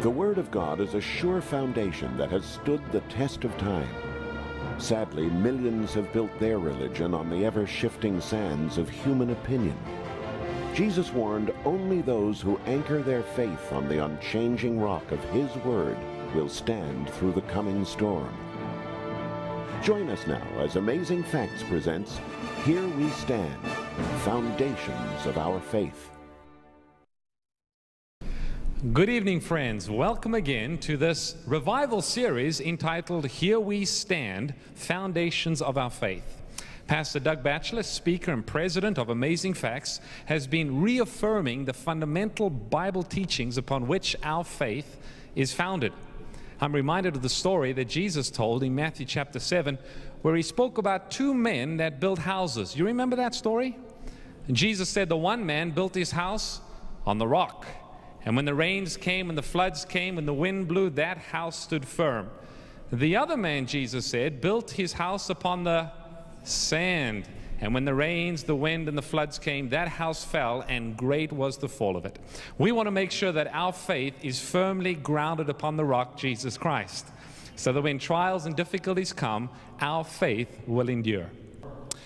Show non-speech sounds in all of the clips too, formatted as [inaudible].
The Word of God is a sure foundation that has stood the test of time. Sadly, millions have built their religion on the ever shifting sands of human opinion. Jesus warned only those who anchor their faith on the unchanging rock of His Word will stand through the coming storm. Join us now as Amazing Facts presents Here We Stand Foundations of Our Faith. Good evening, friends. Welcome again to this revival series entitled Here We Stand Foundations of Our Faith. Pastor Doug Batchelor, speaker and president of Amazing Facts, has been reaffirming the fundamental Bible teachings upon which our faith is founded. I'm reminded of the story that Jesus told in Matthew chapter 7, where he spoke about two men that built houses. You remember that story? And Jesus said the one man built his house on the rock and when the rains came and the floods came and the wind blew, that house stood firm. The other man, Jesus said, built his house upon the sand. And when the rains, the wind, and the floods came, that house fell, and great was the fall of it. We want to make sure that our faith is firmly grounded upon the rock, Jesus Christ, so that when trials and difficulties come, our faith will endure.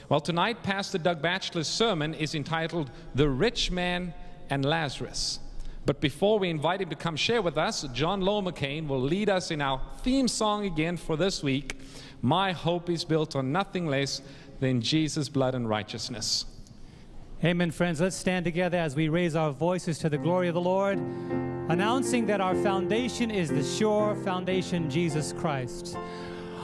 Well, tonight, Pastor Doug Batchelor's sermon is entitled The Rich Man and Lazarus. But before we invite him to come share with us, John Lomacang will lead us in our theme song again for this week. My hope is built on nothing less than Jesus' blood and righteousness. Amen, friends. Let's stand together as we raise our voices to the glory of the Lord, announcing that our foundation is the sure foundation, Jesus Christ.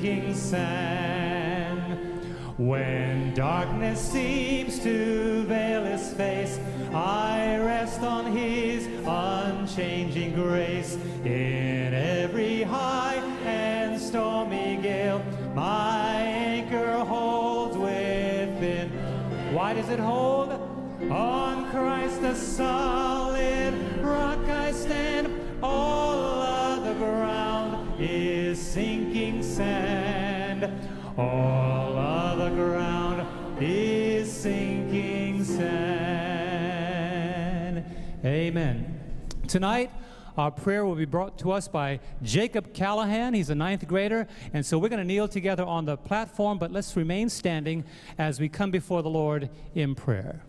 sinking sand. When darkness seems to veil his face, I rest on his unchanging grace. In every high and stormy gale, my anchor holds within. Why does it hold? On Christ the solid sand. All of the ground is sinking sand. Amen. Tonight, our prayer will be brought to us by Jacob Callahan. He's a ninth grader. And so we're going to kneel together on the platform, but let's remain standing as we come before the Lord in prayer.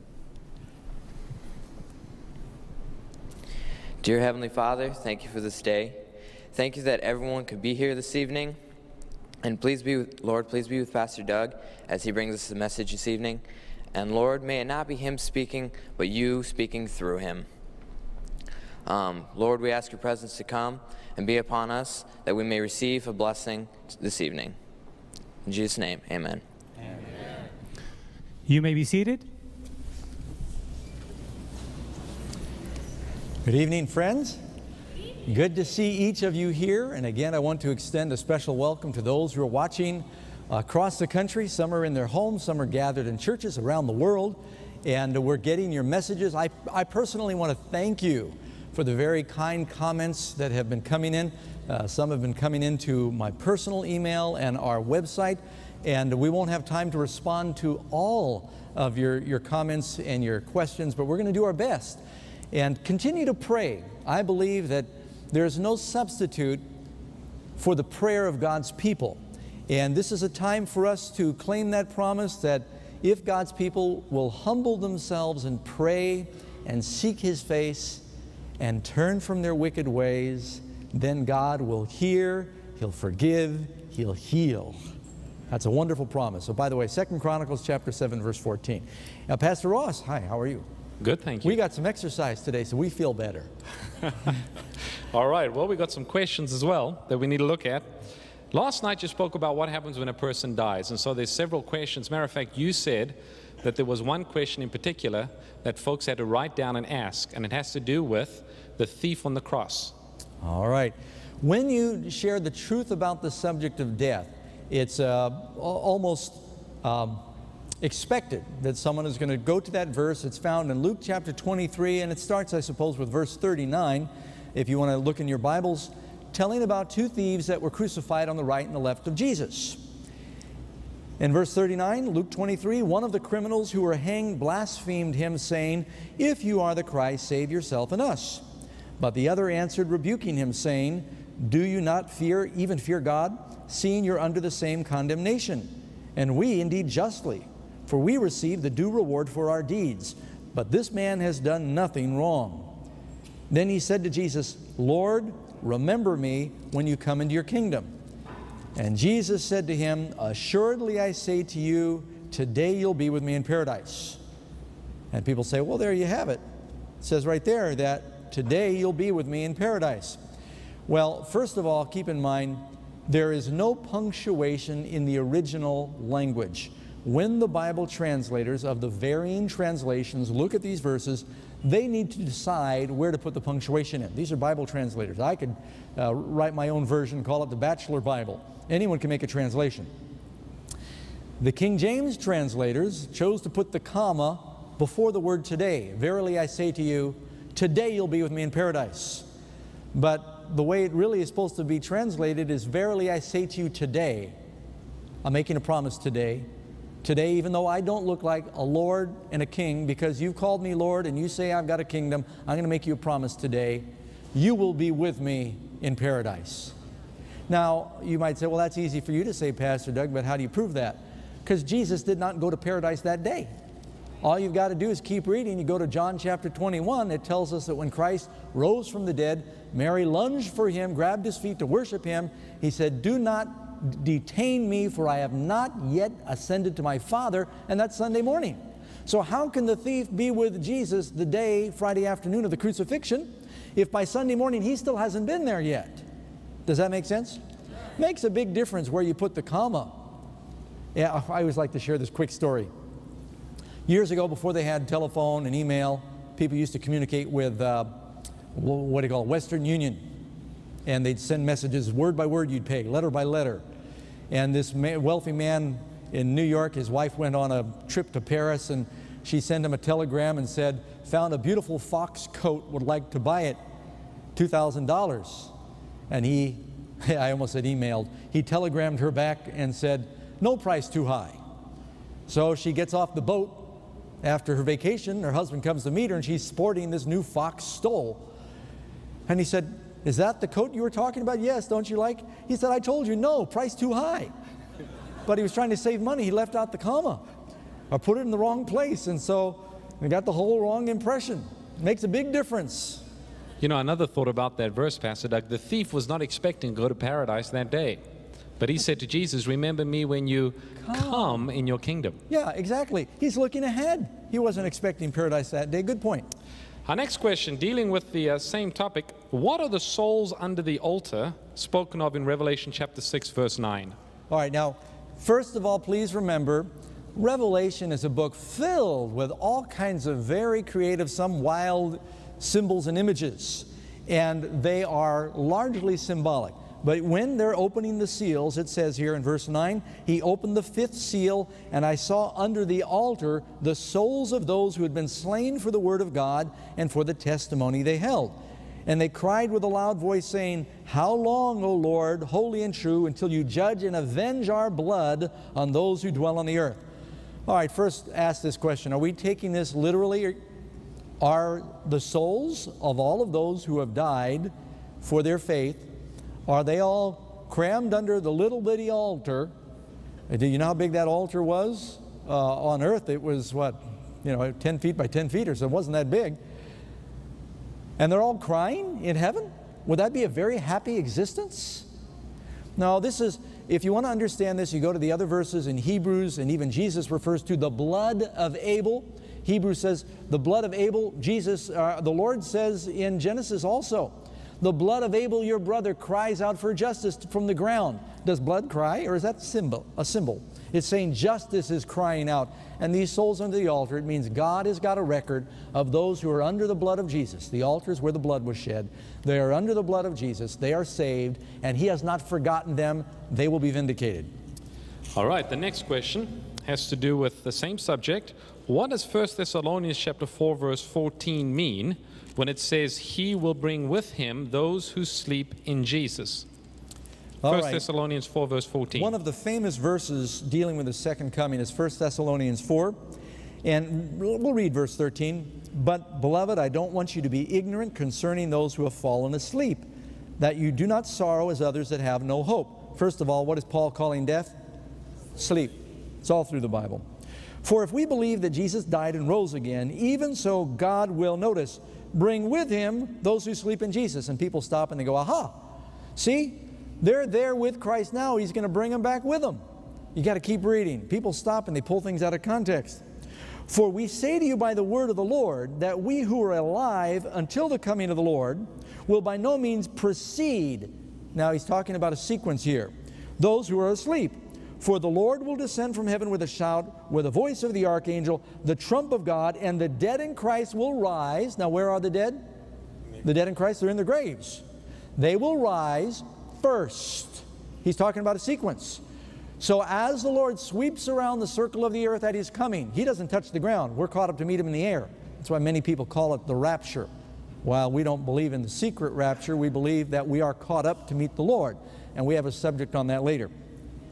Dear Heavenly Father, thank you for this day. Thank you that everyone could be here this evening. And please be with, Lord, please be with Pastor Doug as he brings us the message this evening. And Lord, may it not be him speaking, but you speaking through him. Um, Lord, we ask your presence to come and be upon us that we may receive a blessing this evening. In Jesus' name, amen. amen. You may be seated. Good evening, friends. Good to see each of you here. And again, I want to extend a special welcome to those who are watching across the country. Some are in their homes, some are gathered in churches around the world. And we're getting your messages. I, I personally want to thank you for the very kind comments that have been coming in. Uh, some have been coming into my personal email and our website. And we won't have time to respond to all of your, your comments and your questions, but we're going to do our best. And continue to pray. I believe that there's no substitute for the prayer of God's people. And this is a time for us to claim that promise that if God's people will humble themselves and pray and seek His face and turn from their wicked ways, then God will hear, He'll forgive, He'll heal. That's a wonderful promise. So, by the way, Second Chronicles chapter 7, verse 14. Now, Pastor Ross, hi, how are you? Good, thank you. We got some exercise today, so we feel better. [laughs] All right, well, we got some questions as well that we need to look at. Last night you spoke about what happens when a person dies, and so there's several questions. Matter of fact, you said that there was one question in particular that folks had to write down and ask, and it has to do with the thief on the cross. All right. When you share the truth about the subject of death, it's uh, almost um, expected that someone is going to go to that verse. It's found in Luke chapter 23, and it starts, I suppose, with verse 39, if you want to look in your Bibles, telling about two thieves that were crucified on the right and the left of Jesus. In verse 39, Luke 23, one of the criminals who were hanged blasphemed him, saying, If you are the Christ, save yourself and us. But the other answered, rebuking him, saying, Do you not fear, even fear God, seeing you're under the same condemnation? And we indeed justly, for we receive the due reward for our deeds. But this man has done nothing wrong. Then he said to Jesus, Lord, remember me when you come into your kingdom. And Jesus said to him, Assuredly I say to you, today you'll be with me in paradise. And people say, Well, there you have it. It says right there that today you'll be with me in paradise. Well, first of all, keep in mind, there is no punctuation in the original language. When the Bible translators of the varying translations look at these verses, they need to decide where to put the punctuation in. These are Bible translators. I could uh, write my own version, call it the Batchelor Bible. Anyone can make a translation. The King James translators chose to put the comma before the word today. Verily I say to you, today you'll be with me in paradise. But the way it really is supposed to be translated is, Verily I say to you today. I'm making a promise today. Today, even though I don't look like a Lord and a King, because you've called me Lord and you say I've got a kingdom, I'm going to make you a promise today. You will be with me in paradise. Now, you might say, well, that's easy for you to say, Pastor Doug, but how do you prove that? Because Jesus did not go to paradise that day. All you've got to do is keep reading. You go to John chapter 21, it tells us that when Christ rose from the dead, Mary lunged for him, grabbed his feet to worship him. He said, Do not detain me, for I have not yet ascended to my Father. And that's Sunday morning. So, how can the thief be with Jesus the day, Friday afternoon of the crucifixion, if by Sunday morning he still hasn't been there yet? Does that make sense? Makes a big difference where you put the comma. Yeah, I always like to share this quick story. Years ago, before they had telephone and email, people used to communicate with uh, what do you call it, Western Union. And they'd send messages word by word, you'd pay, letter by letter. And this wealthy man in New York, his wife went on a trip to Paris and she sent him a telegram and said, Found a beautiful fox coat, would like to buy it, $2,000. And he, [laughs] I almost said emailed, he telegrammed her back and said, no price too high. So she gets off the boat after her vacation. Her husband comes to meet her and she's sporting this new fox stole. And he said, Is that the coat you were talking about? Yes, don't you like? He said, I told you, no, price too high. But he was trying to save money. He left out the comma or put it in the wrong place. And so we got the whole wrong impression. It makes a big difference. You know, another thought about that verse, Pastor Doug, the thief was not expecting to go to paradise that day. But he said to Jesus, Remember me when you come. come in your kingdom. Yeah, exactly. He's looking ahead. He wasn't expecting paradise that day. Good point. Our next question, dealing with the uh, same topic What are the souls under the altar spoken of in Revelation chapter 6, verse 9? All right, now, first of all, please remember Revelation is a book filled with all kinds of very creative, some wild symbols and images, and they are largely symbolic. But when they're opening the seals, it says here in verse 9, he opened the fifth seal, and I saw under the altar the souls of those who had been slain for the word of God and for the testimony they held. And they cried with a loud voice, saying, How long, O Lord, holy and true, until you judge and avenge our blood on those who dwell on the earth? All right, first ask this question Are we taking this literally? Are the souls of all of those who have died for their faith, are they all crammed under the little bitty altar? Do you know how big that altar was? Uh, on earth, it was what, you know, 10 feet by 10 feet or so. It wasn't that big. And they're all crying in heaven? Would that be a very happy existence? No, this is, if you want to understand this, you go to the other verses in Hebrews, and even Jesus refers to the blood of Abel. Hebrews says, the blood of Abel, Jesus, uh, the Lord says in Genesis also, The blood of Abel, your brother, cries out for justice from the ground. Does blood cry, or is that symbol, a symbol? It's saying justice is crying out. And these souls under the altar, it means God has got a record of those who are under the blood of Jesus. The altar is where the blood was shed. They are under the blood of Jesus. They are saved, and He has not forgotten them. They will be vindicated. All right, the next question has to do with the same subject. What does 1 Thessalonians chapter 4 verse 14 mean when it says he will bring with him those who sleep in Jesus? All 1 right. Thessalonians 4 verse 14. One of the famous verses dealing with the second coming is 1 Thessalonians 4. And we'll read verse 13. But, beloved, I don't want you to be ignorant concerning those who have fallen asleep, that you do not sorrow as others that have no hope. First of all, what is Paul calling death? Sleep. It's all through the Bible. For if we believe that Jesus died and rose again, even so God will, notice, bring with him those who sleep in Jesus. And people stop and they go, aha, see, they're there with Christ now. He's going to bring them back with him. You got to keep reading. People stop and they pull things out of context. For we say to you by the word of the Lord that we who are alive until the coming of the Lord will by no means precede. Now he's talking about a sequence here. Those who are asleep. For the Lord will descend from heaven with a shout, with the voice of the archangel, the trump of God, and the dead in Christ will rise. Now, where are the dead? The dead in Christ, they're in their graves. They will rise first. He's talking about a sequence. So, as the Lord sweeps around the circle of the earth at His coming, He doesn't touch the ground. We're caught up to meet Him in the air. That's why many people call it the rapture. While we don't believe in the secret rapture, we believe that we are caught up to meet the Lord. And we have a subject on that later.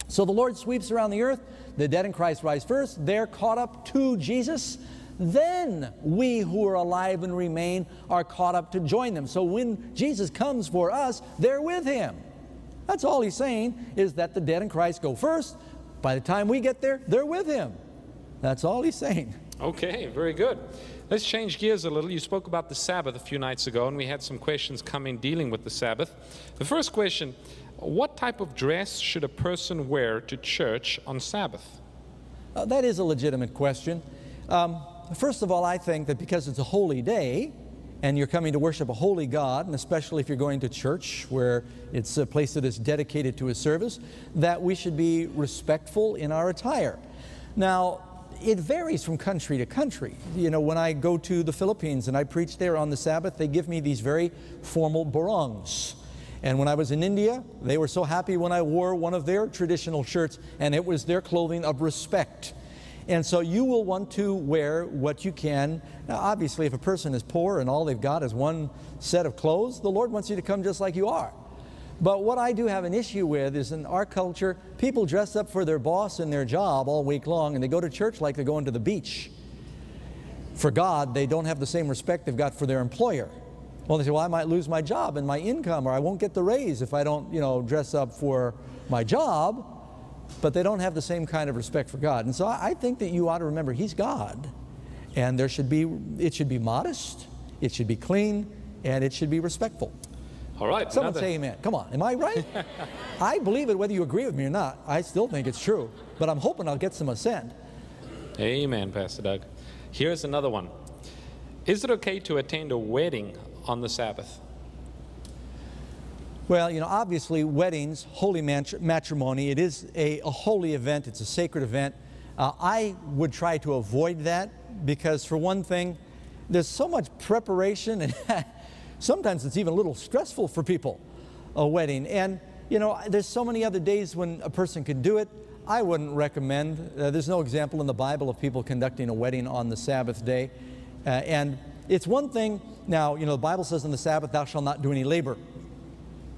So the Lord sweeps around the earth. The dead in Christ rise first. They're caught up to Jesus. Then we who are alive and remain are caught up to join them. So when Jesus comes for us, they're with him. That's all he's saying is that the dead in Christ go first. By the time we get there, they're with him. That's all he's saying. Okay, very good. Let's change gears a little. You spoke about the Sabbath a few nights ago, and we had some questions coming dealing with the Sabbath. The first question What type of dress should a person wear to church on Sabbath? Uh, that is a legitimate question. Um, first of all, I think that because it's a holy day and you're coming to worship a holy God, and especially if you're going to church where it's a place that is dedicated to His service, that we should be respectful in our attire. Now, it varies from country to country. You know, when I go to the Philippines and I preach there on the Sabbath, they give me these very formal barongs. And when I was in India, they were so happy when I wore one of their traditional shirts, and it was their clothing of respect. And so you will want to wear what you can. Now, obviously, if a person is poor and all they've got is one set of clothes, the Lord wants you to come just like you are. But what I do have an issue with is in our culture, people dress up for their boss and their job all week long, and they go to church like they're going to the beach. For God, they don't have the same respect they've got for their employer. Well, they say, well, I might lose my job and my income, or I won't get the raise if I don't, you know, dress up for my job. But they don't have the same kind of respect for God. And so I think that you ought to remember He's God. And there should be, it should be modest, it should be clean, and it should be respectful. All right. Someone another- say amen. Come on, am I right? [laughs] I believe it whether you agree with me or not. I still think it's true. But I'm hoping I'll get some assent. Amen, Pastor Doug. Here's another one Is it okay to attend a wedding on the Sabbath? Well, you know, obviously, weddings, holy matrimony, it is a, a holy event, it's a sacred event. Uh, I would try to avoid that because, for one thing, there's so much preparation, and [laughs] sometimes it's even a little stressful for people, a wedding. And, you know, there's so many other days when a person could do it. I wouldn't recommend. Uh, there's no example in the Bible of people conducting a wedding on the Sabbath day. Uh, and it's one thing, now, you know, the Bible says on the Sabbath, thou shalt not do any labor.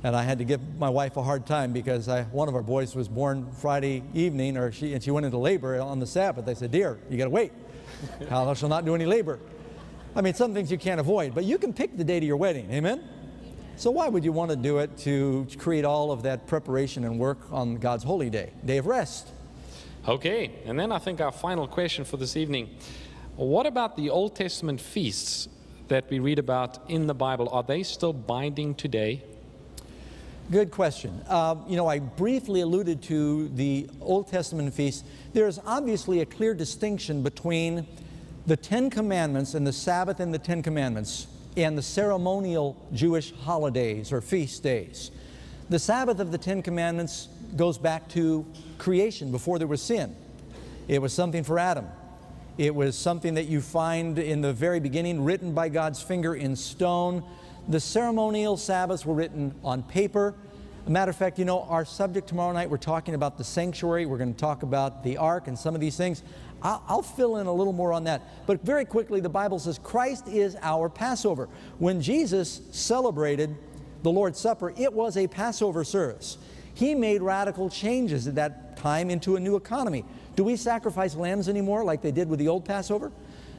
And I had to give my wife a hard time because I, one of our boys was born Friday evening, or she, and she went into labor on the Sabbath. I said, Dear, you got to wait. Thou shalt not do any labor. I mean, some things you can't avoid, but you can pick the date of your wedding. Amen? So, why would you want to do it to create all of that preparation and work on God's holy day, day of rest? Okay, and then I think our final question for this evening What about the Old Testament feasts that we read about in the Bible? Are they still binding today? Good question. Um, you know, I briefly alluded to the Old Testament feasts. There's obviously a clear distinction between the Ten Commandments and the Sabbath and the Ten Commandments. and the ceremonial Jewish holidays or feast days. The Sabbath of the Ten Commandments goes back to creation before there was sin. It was something for Adam. It was something that you find in the very beginning, written by God's finger in stone. The ceremonial Sabbaths were written on paper. A matter of fact, you know, our subject tomorrow night, we're talking about the sanctuary. We're going to talk about the ark and some of these things. I'll, I'll, fill in a little more on that. But very quickly, the Bible says Christ is our Passover. When Jesus celebrated the Lord's Supper, it was a Passover service. He made radical changes at that time into a new economy. Do we sacrifice lambs anymore like they did with the old Passover?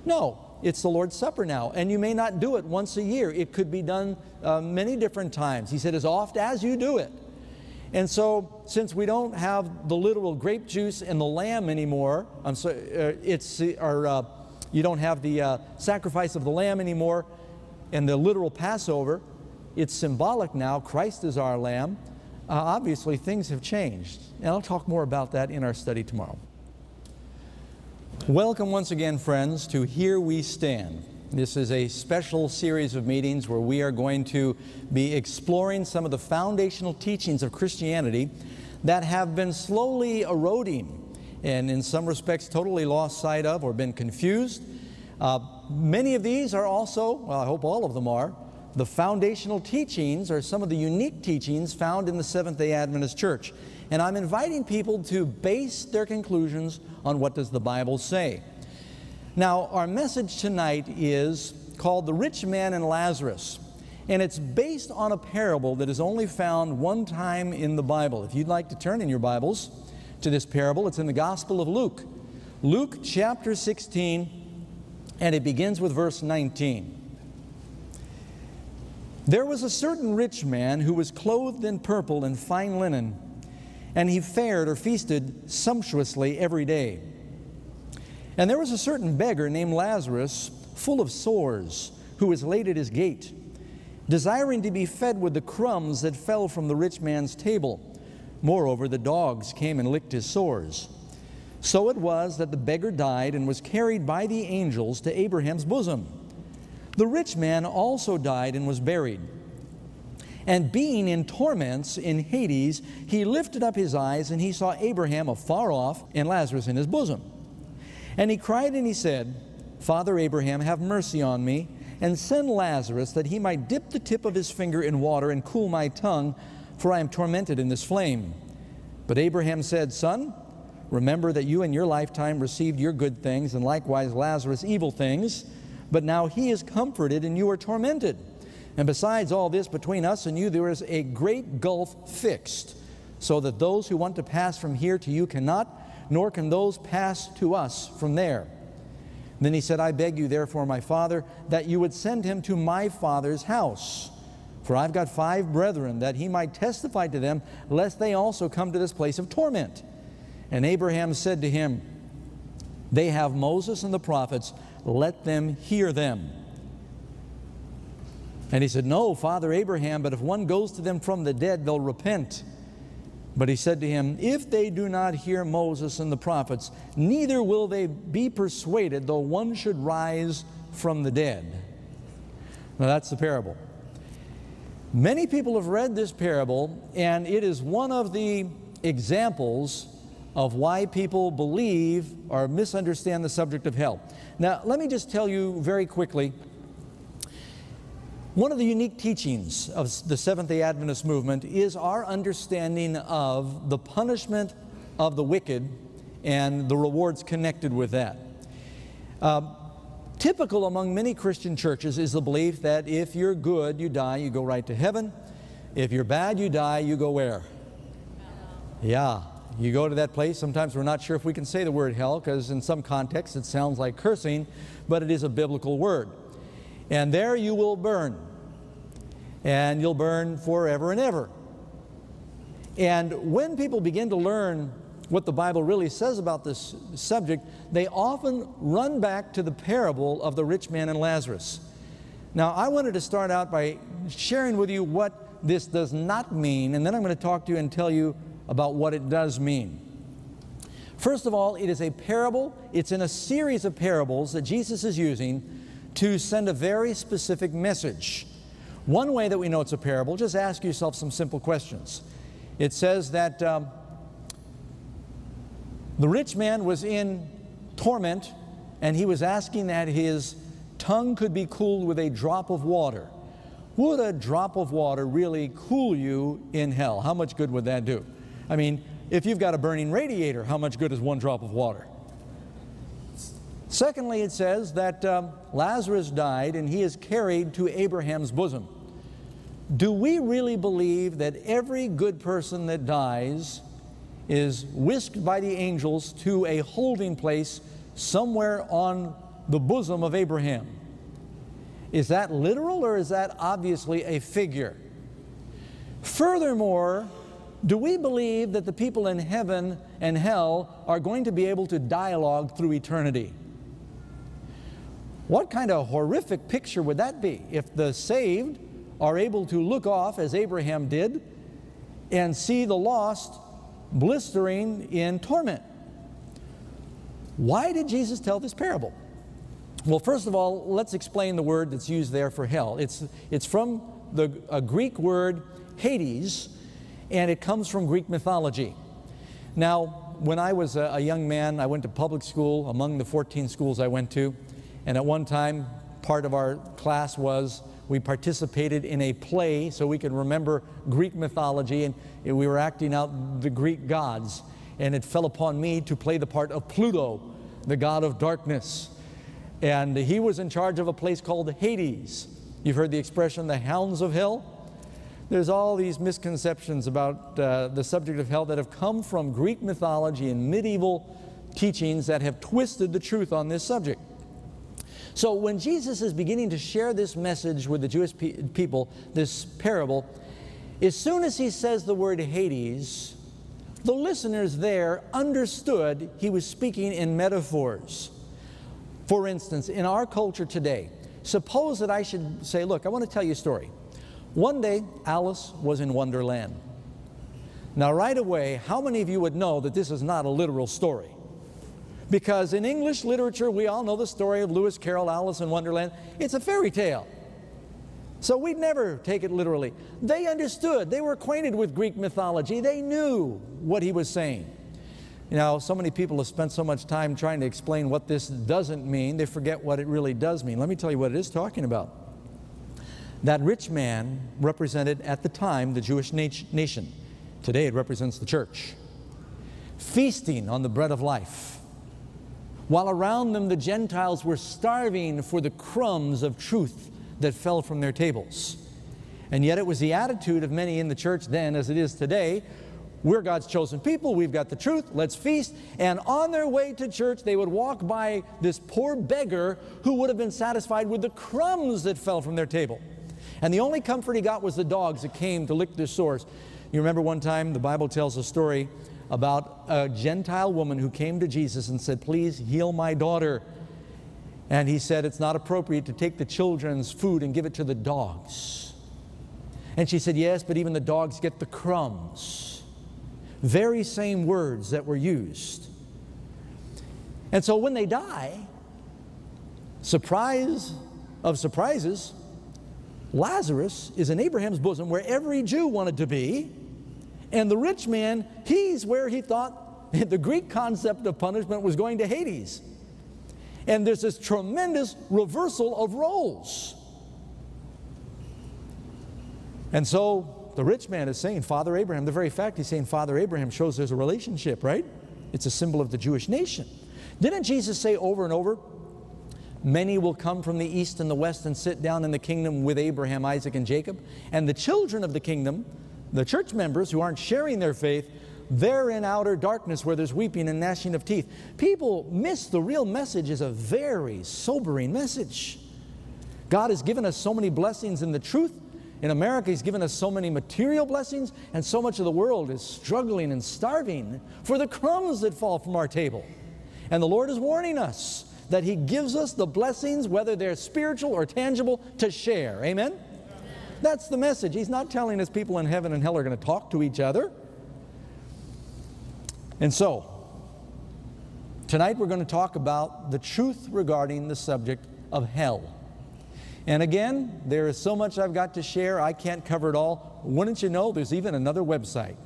No, it's the Lord's Supper now. And you may not do it once a year. It could be done uh, many different times. He said, as oft as you do it. And so, since we don't have the literal grape juice and the lamb anymore, I'm sorry, uh, it's, or uh, you don't have the uh, sacrifice of the lamb anymore and the literal Passover, it's symbolic now. Christ is our lamb. Uh, obviously, things have changed. And I'll talk more about that in our study tomorrow. Welcome once again, friends, to Here We Stand. This is a special series of meetings where we are going to be exploring some of the foundational teachings of Christianity that have been slowly eroding and, in some respects, totally lost sight of or been confused. Uh, many of these are also, well, I hope all of them are, the foundational teachings or some of the unique teachings found in the Seventh day Adventist Church. And I'm inviting people to base their conclusions on what does the Bible say. Now, our message tonight is called The Rich Man and Lazarus, and it's based on a parable that is only found one time in the Bible. If you'd like to turn in your Bibles to this parable, it's in the Gospel of Luke. Luke chapter 16, and it begins with verse 19. There was a certain rich man who was clothed in purple and fine linen, and he fared or feasted sumptuously every day. And there was a certain beggar named Lazarus, full of sores, who was laid at his gate, desiring to be fed with the crumbs that fell from the rich man's table. Moreover, the dogs came and licked his sores. So it was that the beggar died and was carried by the angels to Abraham's bosom. The rich man also died and was buried. And being in torments in Hades, he lifted up his eyes and he saw Abraham afar off and Lazarus in his bosom. And he cried and he said, Father Abraham, have mercy on me, and send Lazarus that he might dip the tip of his finger in water and cool my tongue, for I am tormented in this flame. But Abraham said, Son, remember that you in your lifetime received your good things, and likewise Lazarus evil things, but now he is comforted and you are tormented. And besides all this, between us and you there is a great gulf fixed, so that those who want to pass from here to you cannot, nor can those pass to us from there. Then he said, I beg you, therefore, my father, that you would send him to my father's house. For I've got five brethren, that he might testify to them, lest they also come to this place of torment. And Abraham said to him, They have Moses and the prophets, let them hear them. And he said, No, Father Abraham, but if one goes to them from the dead, they'll repent. But he said to him, If they do not hear Moses and the prophets, neither will they be persuaded, though one should rise from the dead. Now that's the parable. Many people have read this parable, and it is one of the examples of why people believe or misunderstand the subject of hell. Now, let me just tell you very quickly one of the unique teachings of the Seventh day Adventist movement is our understanding of the punishment of the wicked and the rewards connected with that. Uh, typical among many Christian churches is the belief that if you're good, you die, you go right to heaven. If you're bad, you die, you go where? Yeah, you go to that place. Sometimes we're not sure if we can say the word hell because in some contexts it sounds like cursing, but it is a biblical word and there you will burn. And you'll burn forever and ever. And when people begin to learn what the Bible really says about this subject, they often run back to the parable of the rich man and Lazarus. Now, I wanted to start out by sharing with you what this does not mean, and then I'm going to talk to you and tell you about what it does mean. First of all, it is a parable. It's in a series of parables that Jesus is using to send a very specific message. One way that we know it's a parable, just ask yourself some simple questions. It says that um, the rich man was in torment and he was asking that his tongue could be cooled with a drop of water. Would a drop of water really cool you in hell? How much good would that do? I mean, if you've got a burning radiator, how much good is one drop of water? Secondly, it says that um, Lazarus died and he is carried to Abraham's bosom. Do we really believe that every good person that dies is whisked by the angels to a holding place somewhere on the bosom of Abraham? Is that literal or is that obviously a figure? Furthermore, do we believe that the people in heaven and hell are going to be able to dialogue through eternity? What kind of horrific picture would that be if the saved are able to look off, as Abraham did, and see the lost blistering in torment? Why did Jesus tell this parable? Well, first of all, let's explain the word that's used there for hell. It's, it's from the a Greek word Hades, and it comes from Greek mythology. Now, when I was a, a young man, I went to public school among the 14 schools I went to. And at one time, part of our class was we participated in a play so we could remember Greek mythology, and we were acting out the Greek gods. And it fell upon me to play the part of Pluto, the god of darkness. And he was in charge of a place called Hades. You've heard the expression, the hounds of hell? There's all these misconceptions about uh, the subject of hell that have come from Greek mythology and medieval teachings that have twisted the truth on this subject. So when Jesus is beginning to share this message with the Jewish pe people, this parable, as soon as he says the word Hades, the listeners there understood he was speaking in metaphors. For instance, in our culture today, suppose that I should say, look, I want to tell you a story. One day, Alice was in Wonderland. Now, right away, how many of you would know that this is not a literal story? Because in English literature, we all know the story of Lewis Carroll, Alice in Wonderland. It's a fairy tale. So we'd never take it literally. They understood. They were acquainted with Greek mythology. They knew what he was saying. You know, so many people have spent so much time trying to explain what this doesn't mean, they forget what it really does mean. Let me tell you what it is talking about. That rich man represented at the time the Jewish nation. Today it represents the church. Feasting on the bread of life while around them the Gentiles were starving for the crumbs of truth that fell from their tables. And yet it was the attitude of many in the church then as it is today. We're God's chosen people, we've got the truth, let's feast. And on their way to church, they would walk by this poor beggar who would have been satisfied with the crumbs that fell from their table. And the only comfort he got was the dogs that came to lick their sores. You remember one time the Bible tells a story about a Gentile woman who came to Jesus and said, Please heal my daughter. And he said, It's not appropriate to take the children's food and give it to the dogs. And she said, Yes, but even the dogs get the crumbs. Very same words that were used. And so when they die, surprise of surprises, Lazarus is in Abraham's bosom where every Jew wanted to be. And the rich man, he's where he thought [laughs] the Greek concept of punishment was going to Hades. And there's this tremendous reversal of roles. And so the rich man is saying, Father Abraham, the very fact he's saying Father Abraham shows there's a relationship, right? It's a symbol of the Jewish nation. Didn't Jesus say over and over, Many will come from the east and the west and sit down in the kingdom with Abraham, Isaac, and Jacob. And the children of the kingdom the church members who aren't sharing their faith, they're in outer darkness where there's weeping and gnashing of teeth. People miss the real message is a very sobering message. God has given us so many blessings in the truth. In America, He's given us so many material blessings, and so much of the world is struggling and starving for the crumbs that fall from our table. And the Lord is warning us that He gives us the blessings, whether they're spiritual or tangible, to share. Amen? That's the message. He's not telling us people in heaven and hell are going to talk to each other. And so, tonight we're going to talk about the truth regarding the subject of hell. And again, there is so much I've got to share, I can't cover it all. Wouldn't you know, there's even another website.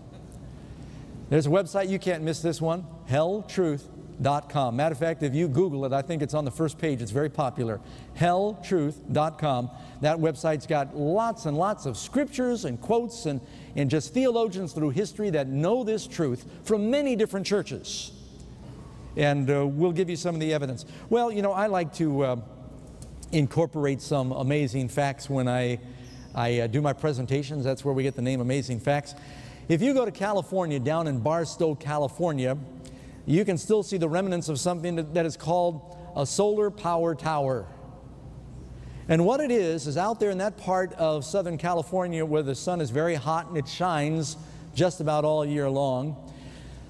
There's a website, you can't miss this one helltruth.com. Matter of fact, if you Google it, I think it's on the first page, it's very popular. helltruth.com. That website's got lots and lots of scriptures and quotes and, and just theologians through history that know this truth from many different churches. And uh, we'll give you some of the evidence. Well, you know, I like to. Uh, incorporate some amazing facts when I, I uh, do my presentations. That's where we get the name Amazing Facts. If you go to California, down in Barstow, California, you can still see the remnants of something that, is called a solar power tower. And what it is, is out there in that part of Southern California where the sun is very hot and it shines just about all year long,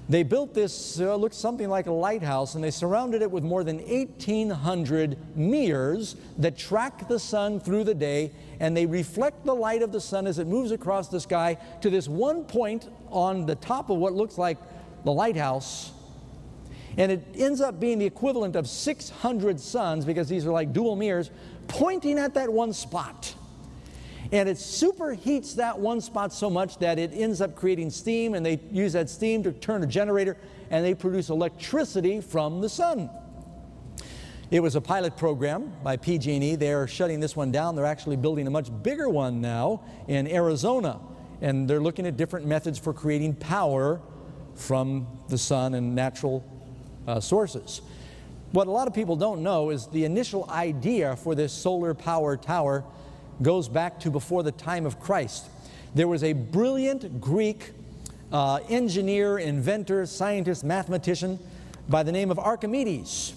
they built this, uh, looked something like a lighthouse, and they surrounded it with more than 1,800 mirrors that track the sun through the day, and they reflect the light of the sun as it moves across the sky to this one point on the top of what looks like the lighthouse. And it ends up being the equivalent of 600 suns, because these are like dual mirrors, pointing at that one spot. And it superheats that one spot so much that it ends up creating steam, and they use that steam to turn a generator, and they produce electricity from the sun. It was a pilot program by PG&E. They're shutting this one down. They're actually building a much bigger one now in Arizona, and they're looking at different methods for creating power from the sun and natural uh, sources. What a lot of people don't know is the initial idea for this solar power tower goes back to before the time of Christ. There was a brilliant Greek uh, engineer, inventor, scientist, mathematician by the name of Archimedes.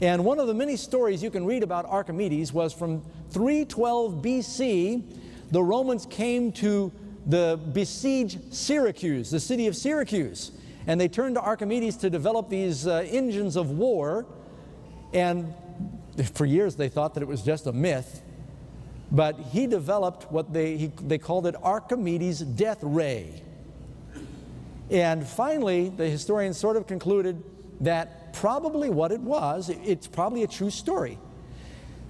And one of the many stories you can read about Archimedes was from 312 BC, the Romans came to the besieged Syracuse, the city of Syracuse, and they turned to Archimedes to develop these uh, engines of war. And for years they thought that it was just a myth. But he developed what they, he, they called it Archimedes' death ray. And finally, the historians sort of concluded that probably what it was, it's probably a true story.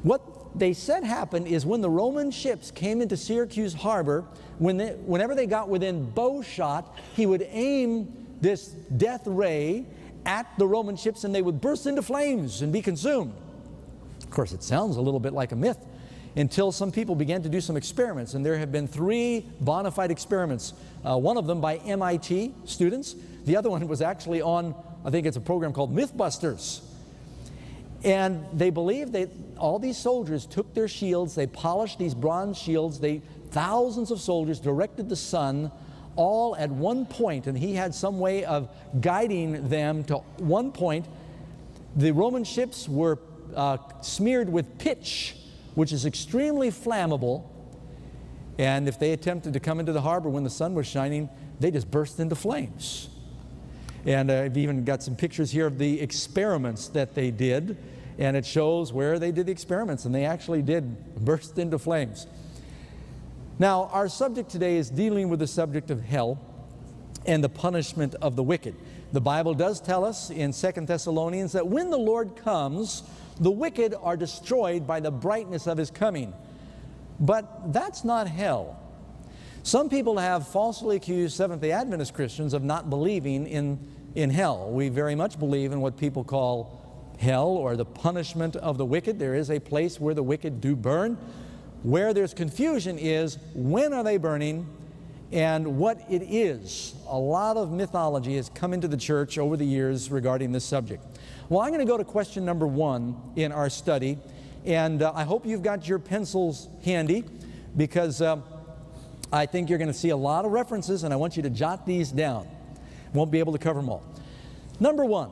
What they said happened is when the Roman ships came into Syracuse harbor, when they, whenever they got within bow shot, he would aim this death ray at the Roman ships and they would burst into flames and be consumed. Of course, it sounds a little bit like a myth, until some people began to do some experiments. And there have been three bona fide experiments, uh, one of them by MIT students. The other one was actually on, I think it's a program called Mythbusters. And they believe that all these soldiers took their shields, they polished these bronze shields, they, thousands of soldiers directed the sun all at one point, and he had some way of guiding them to one point. The Roman ships were uh, smeared with pitch which is extremely flammable. And if they attempted to come into the harbor when the sun was shining, they just burst into flames. And uh, I've even got some pictures here of the experiments that they did, and it shows where they did the experiments, and they actually did burst into flames. Now, our subject today is dealing with the subject of hell and the punishment of the wicked. The Bible does tell us in Second Thessalonians that when the Lord comes, the wicked are destroyed by the brightness of his coming. But that's not hell. Some people have falsely accused Seventh day Adventist Christians of not believing in, in hell. We very much believe in what people call hell or the punishment of the wicked. There is a place where the wicked do burn. Where there's confusion is when are they burning and what it is. A lot of mythology has come into the church over the years regarding this subject. Well, I'm going to go to question number one in our study, and uh, I hope you've got your pencils handy because uh, I think you're going to see a lot of references, and I want you to jot these down. Won't be able to cover them all. Number one,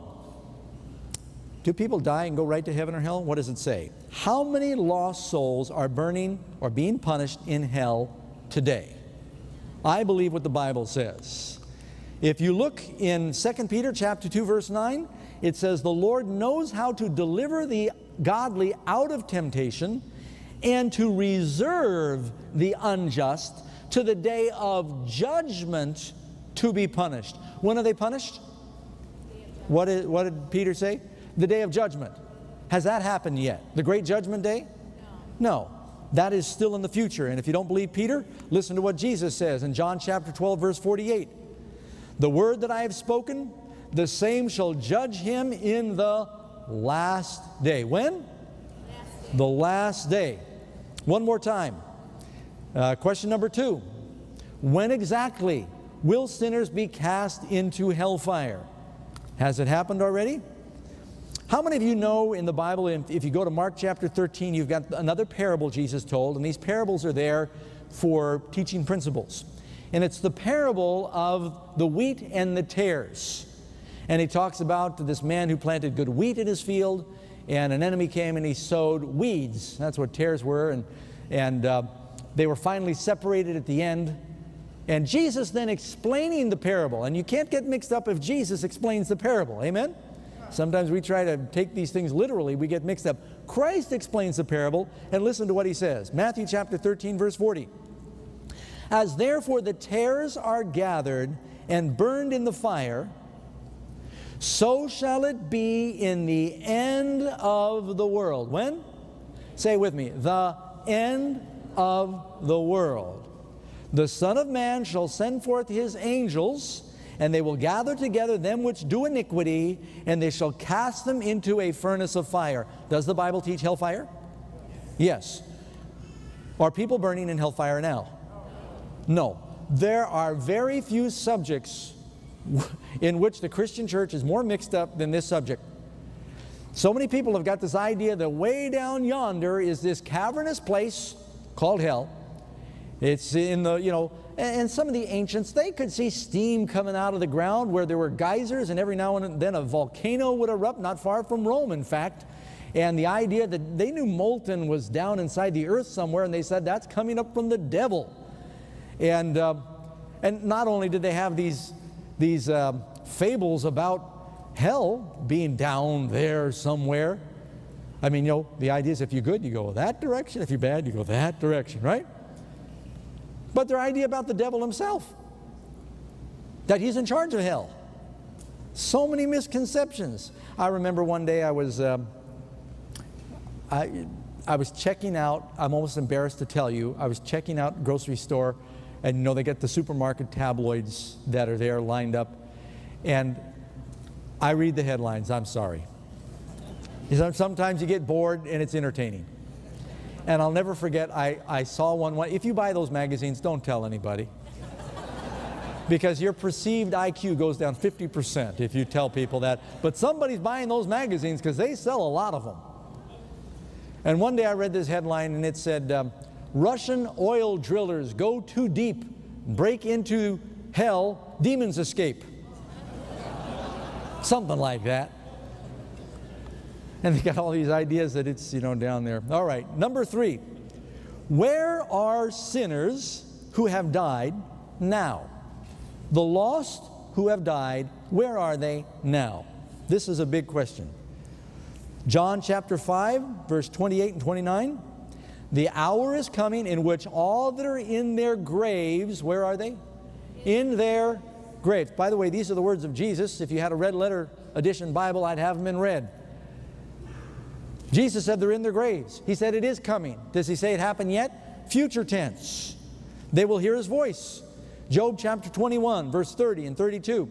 do people die and go right to heaven or hell? What does it say? How many lost souls are burning or being punished in hell today? I believe what the Bible says. If you look in 2 Peter chapter 2 verse 9, it says, The Lord knows how to deliver the godly out of temptation and to reserve the unjust to the day of judgment to be punished. When are they punished? What did, what did Peter say? The day of judgment. Has that happened yet? The great judgment day? No, no. that is still in the future. And if you don't believe Peter, listen to what Jesus says in John chapter 12, verse 48. The word that I have spoken, the same shall judge him in the last day. When? Last day. The last day. One more time. Uh, question number two When exactly will sinners be cast into hellfire? Has it happened already? How many of you know in the Bible, if you go to Mark chapter 13, you've got another parable Jesus told, and these parables are there for teaching principles. And it's the parable of the wheat and the tares. And he talks about this man who planted good wheat in his field, and an enemy came and he sowed weeds. That's what tares were. And, and uh, they were finally separated at the end. And Jesus then explaining the parable, and you can't get mixed up if Jesus explains the parable. Amen? Sometimes we try to take these things literally, we get mixed up. Christ explains the parable, and listen to what he says Matthew chapter 13, verse 40. As therefore the tares are gathered and burned in the fire, so shall it be in the end of the world. When? Say with me, the end of the world. The Son of Man shall send forth his angels and they will gather together them which do iniquity, and they shall cast them into a furnace of fire. Does the Bible teach hellfire? Yes. Are people burning in hellfire now? No. There are very few subjects [laughs] in which the Christian church is more mixed up than this subject. So many people have got this idea that way down yonder is this cavernous place called hell. It's in the, you know, and some of the ancients, they could see steam coming out of the ground where there were geysers, and every now and then a volcano would erupt, not far from Rome, in fact. And the idea that they knew molten was down inside the earth somewhere, and they said that's coming up from the devil. And, uh, and not only did they have these, these uh, fables about hell being down there somewhere, I mean, you know, the idea is if you're good, you go that direction. If you're bad, you go that direction, right? But their idea about the devil himself, that he's in charge of hell. So many misconceptions. I remember one day I was, uh, I, I was checking out, I'm almost embarrassed to tell you, I was checking out grocery store, and you know, they get the supermarket tabloids that are there lined up, and I read the headlines, I'm sorry. Sometimes you get bored and it's entertaining. And I'll never forget, I, I saw one. If you buy those magazines, don't tell anybody. because your perceived IQ goes down 50% if you tell people that. But somebody's buying those magazines because they sell a lot of them. And one day I read this headline and it said, um, Russian oil drillers go too deep, break into hell, demons escape. Something like that. And they got all these ideas that it's, you know, down there. All right, number three. Where are sinners who have died now? The lost who have died, where are they now? This is a big question. John chapter 5, verse 28 and 29. The hour is coming in which all that are in their graves, where are they? In their graves. By the way, these are the words of Jesus. If you had a red letter edition Bible, I'd have them in red. Jesus said they're in their graves. He said it is coming. Does he say it happened yet? Future tense. They will hear his voice. Job chapter 21, verse 30 and 32.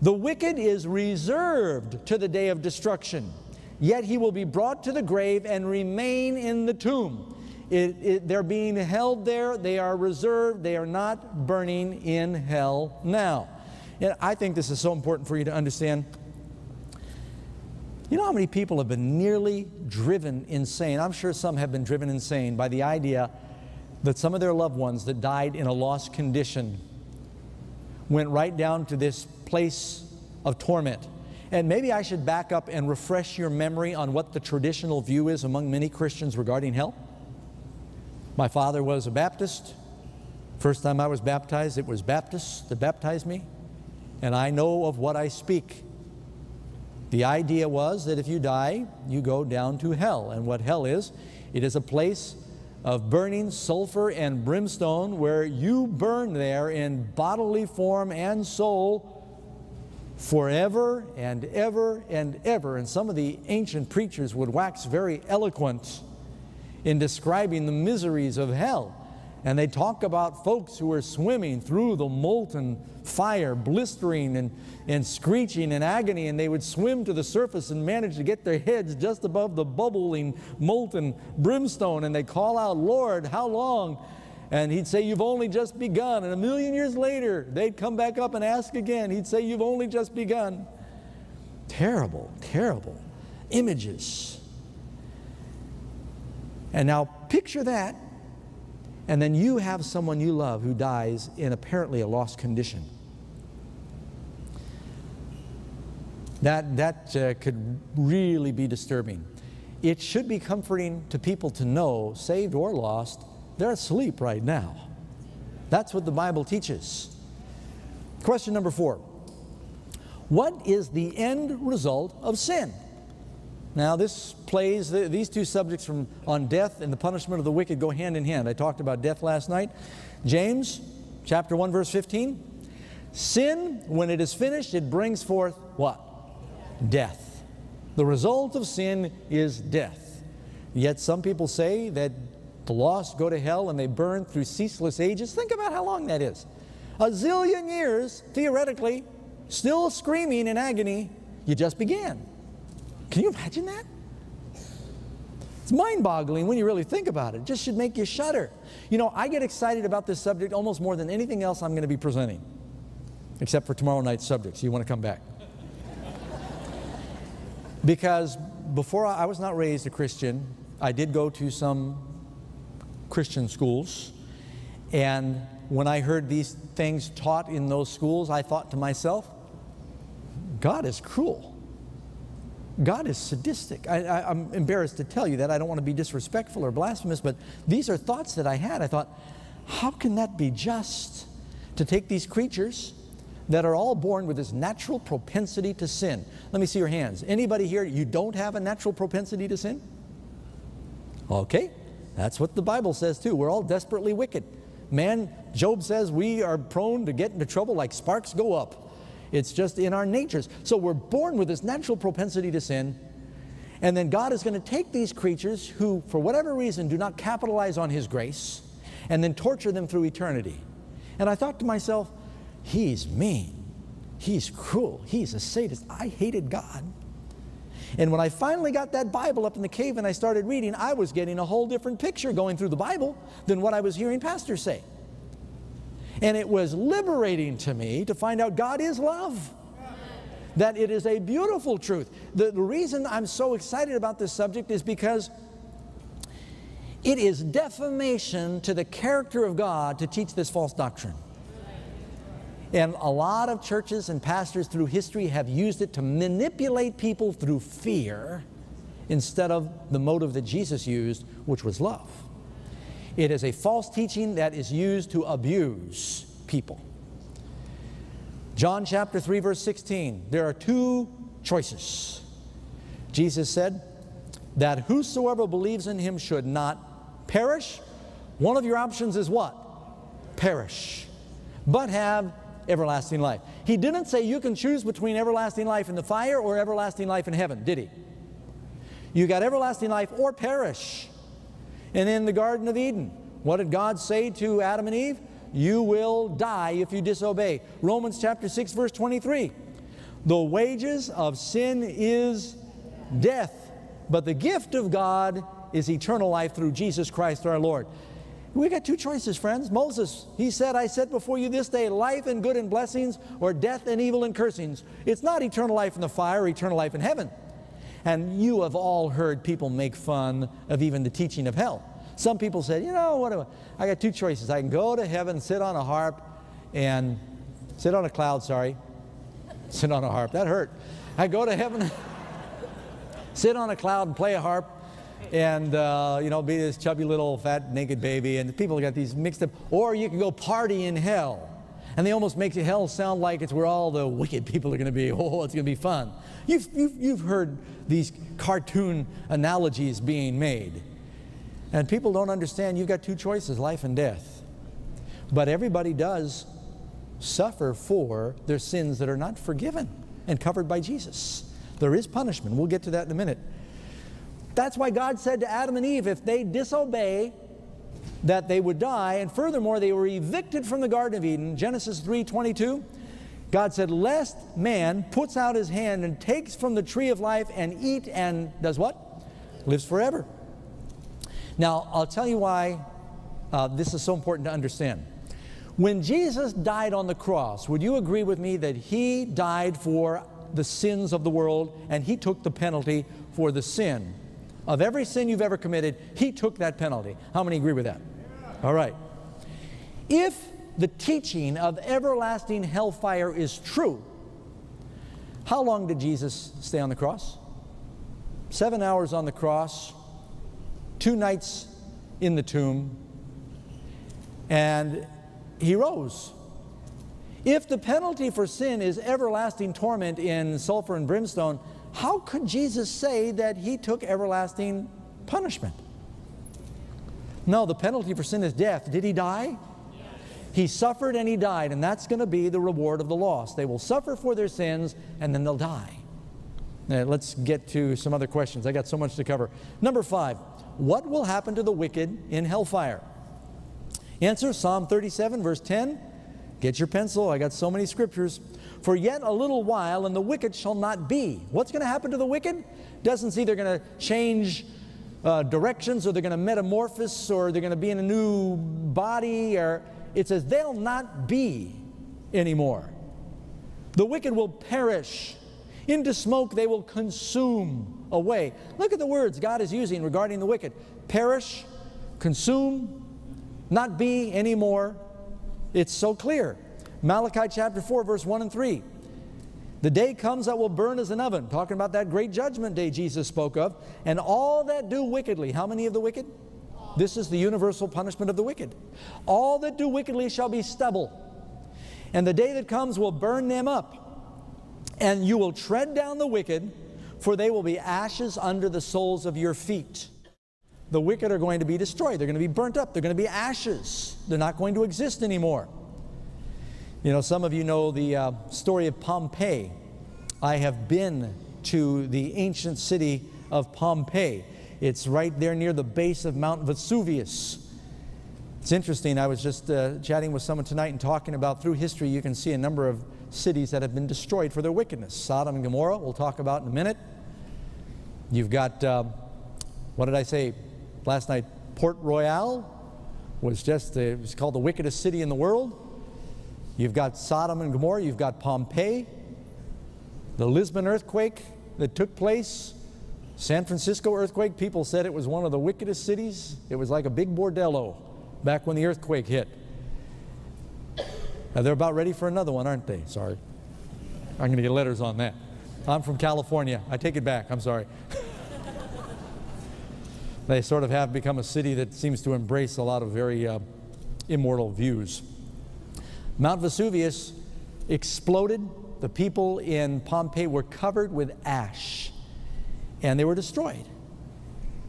The wicked is reserved to the day of destruction, yet he will be brought to the grave and remain in the tomb. It, it, they're being held there, they are reserved, they are not burning in hell now. And I think this is so important for you to understand. You know how many people have been nearly driven insane? I'm sure some have been driven insane by the idea that some of their loved ones that died in a lost condition went right down to this place of torment. And maybe I should back up and refresh your memory on what the traditional view is among many Christians regarding hell. My father was a Baptist. First time I was baptized, it was Baptists that baptized me. And I know of what I speak. The idea was that if you die, you go down to hell. And what hell is, it is a place of burning sulfur and brimstone where you burn there in bodily form and soul forever and ever and ever. And some of the ancient preachers would wax very eloquent in describing the miseries of hell. And they talk about folks who are swimming through the molten fire, blistering and, and screeching in agony, and they would swim to the surface and manage to get their heads just above the bubbling, molten brimstone. And they call out, Lord, how long? And he'd say, You've only just begun. And a million years later, they'd come back up and ask again. He'd say, You've only just begun. Terrible, terrible images. And now picture that, and then you have someone you love who dies in apparently a lost condition. That, that uh, could really be disturbing. It should be comforting to people to know, saved or lost, they're asleep right now. That's what the Bible teaches. Question number four What is the end result of sin? Now, this plays, these two subjects from, on death and the punishment of the wicked go hand in hand. I talked about death last night. James chapter 1, verse 15. Sin, when it is finished, it brings forth what? Death. The result of sin is death. Yet some people say that the lost go to hell and they burn through ceaseless ages. Think about how long that is. A zillion years, theoretically, still screaming in agony, you just began. Can you imagine that? It's mind boggling when you really think about it. It just should make you shudder. You know, I get excited about this subject almost more than anything else I'm going to be presenting, except for tomorrow night's subject. So you want to come back. because before I, I was not raised a Christian, I did go to some Christian schools. And when I heard these things taught in those schools, I thought to myself, God is cruel. God is sadistic. I, am embarrassed to tell you that. I don't want to be disrespectful or blasphemous, but these are thoughts that I had. I thought, how can that be just to take these creatures that are all born with this natural propensity to sin? Let me see your hands. Anybody here, you don't have a natural propensity to sin? Okay, that's what the Bible says too. We're all desperately wicked. Man, Job says we are prone to get into trouble like sparks go up. It's just in our natures. So we're born with this natural propensity to sin. And then God is going to take these creatures who, for whatever reason, do not capitalize on His grace and then torture them through eternity. And I thought to myself, He's mean. He's cruel. He's a sadist. I hated God. And when I finally got that Bible up in the cave and I started reading, I was getting a whole different picture going through the Bible than what I was hearing pastors say. And it was liberating to me to find out God is love. That it is a beautiful truth. The, the reason I'm so excited about this subject is because it is defamation to the character of God to teach this false doctrine. And a lot of churches and pastors through history have used it to manipulate people through fear instead of the motive that Jesus used, which was love. It is a false teaching that is used to abuse people. John chapter 3, verse 16, there are two choices. Jesus said that whosoever believes in him should not perish. One of your options is what? Perish, but have everlasting life. He didn't say you can choose between everlasting life in the fire or everlasting life in heaven, did he? You got everlasting life or perish. And in the Garden of Eden, what did God say to Adam and Eve? You will die if you disobey. Romans chapter 6, verse 23. The wages of sin is death, but the gift of God is eternal life through Jesus Christ our Lord. We got two choices, friends. Moses, he said, I set before you this day life and good and blessings, or death and evil and cursings. It's not eternal life in the fire, eternal life in heaven. And you have all heard people make fun of even the teaching of hell. Some people said, you know, what I, I got two choices. I can go to heaven, sit on a harp, and sit on a cloud, sorry. [laughs] sit on a harp, that hurt. I go to heaven, [laughs] sit on a cloud and play a harp, and uh, you know, be this chubby little fat naked baby, and people got these mixed up. Or you can go party in hell. And they almost make hell sound like it's where all the wicked people are going to be. [laughs] Oh, it's going to be fun. You've, you've, you've heard these cartoon analogies being made. And people don't understand you've got two choices life and death. But everybody does suffer for their sins that are not forgiven and covered by Jesus. There is punishment. We'll get to that in a minute. That's why God said to Adam and Eve, if they disobey, that they would die. And furthermore, they were evicted from the Garden of Eden. Genesis 3:22. God said, Lest man puts out his hand and takes from the tree of life and eat and does what? Lives forever. Now, I'll tell you why uh, this is so important to understand. When Jesus died on the cross, would you agree with me that he died for the sins of the world and he took the penalty for the sin? Of every sin you've ever committed, he took that penalty. How many agree with that? All right. If the teaching of everlasting hellfire is true, how long did Jesus stay on the cross? Seven hours on the cross, two nights in the tomb, and he rose. If the penalty for sin is everlasting torment in sulfur and brimstone, how could Jesus say that he took everlasting punishment? No, the penalty for sin is death. Did he die? He suffered and he died, and that's going to be the reward of the lost. They will suffer for their sins and then they'll die. Now, let's get to some other questions. I got so much to cover. Number five, what will happen to the wicked in hellfire? Answer Psalm 37, verse 10. Get your pencil, I got so many scriptures. For yet a little while, and the wicked shall not be. What's going to happen to the wicked? Doesn't see they're going to change uh, directions, or they're going to metamorphose, or they're going to be in a new body, or it says they'll not be anymore. The wicked will perish. Into smoke they will consume away. Look at the words God is using regarding the wicked perish, consume, not be anymore. It's so clear. Malachi chapter 4, verse 1 and 3. The day comes that will burn as an oven, talking about that great judgment day Jesus spoke of, and all that do wickedly. How many of the wicked? This is the universal punishment of the wicked. All that do wickedly shall be stubble, and the day that comes will burn them up. And you will tread down the wicked, for they will be ashes under the soles of your feet. The wicked are going to be destroyed. They're going to be burnt up. They're going to be ashes. They're not going to exist anymore. You know, some of you know the uh, story of Pompeii. I have been to the ancient city of Pompeii. It's right there near the base of Mount Vesuvius. It's interesting. I was just uh, chatting with someone tonight and talking about through history, you can see a number of cities that have been destroyed for their wickedness. Sodom and Gomorrah, we'll talk about in a minute. You've got, uh, what did I say last night? Port Royal was just, it was called the wickedest city in the world. You've got Sodom and Gomorrah, you've got Pompeii, the Lisbon earthquake that took place, San Francisco earthquake. People said it was one of the wickedest cities. It was like a big bordello back when the earthquake hit. Now they're about ready for another one, aren't they? Sorry. I'm going to get letters on that. I'm from California. I take it back. I'm sorry. [laughs] they sort of have become a city that seems to embrace a lot of very uh, immortal views. Mount Vesuvius exploded. The people in Pompeii were covered with ash and they were destroyed.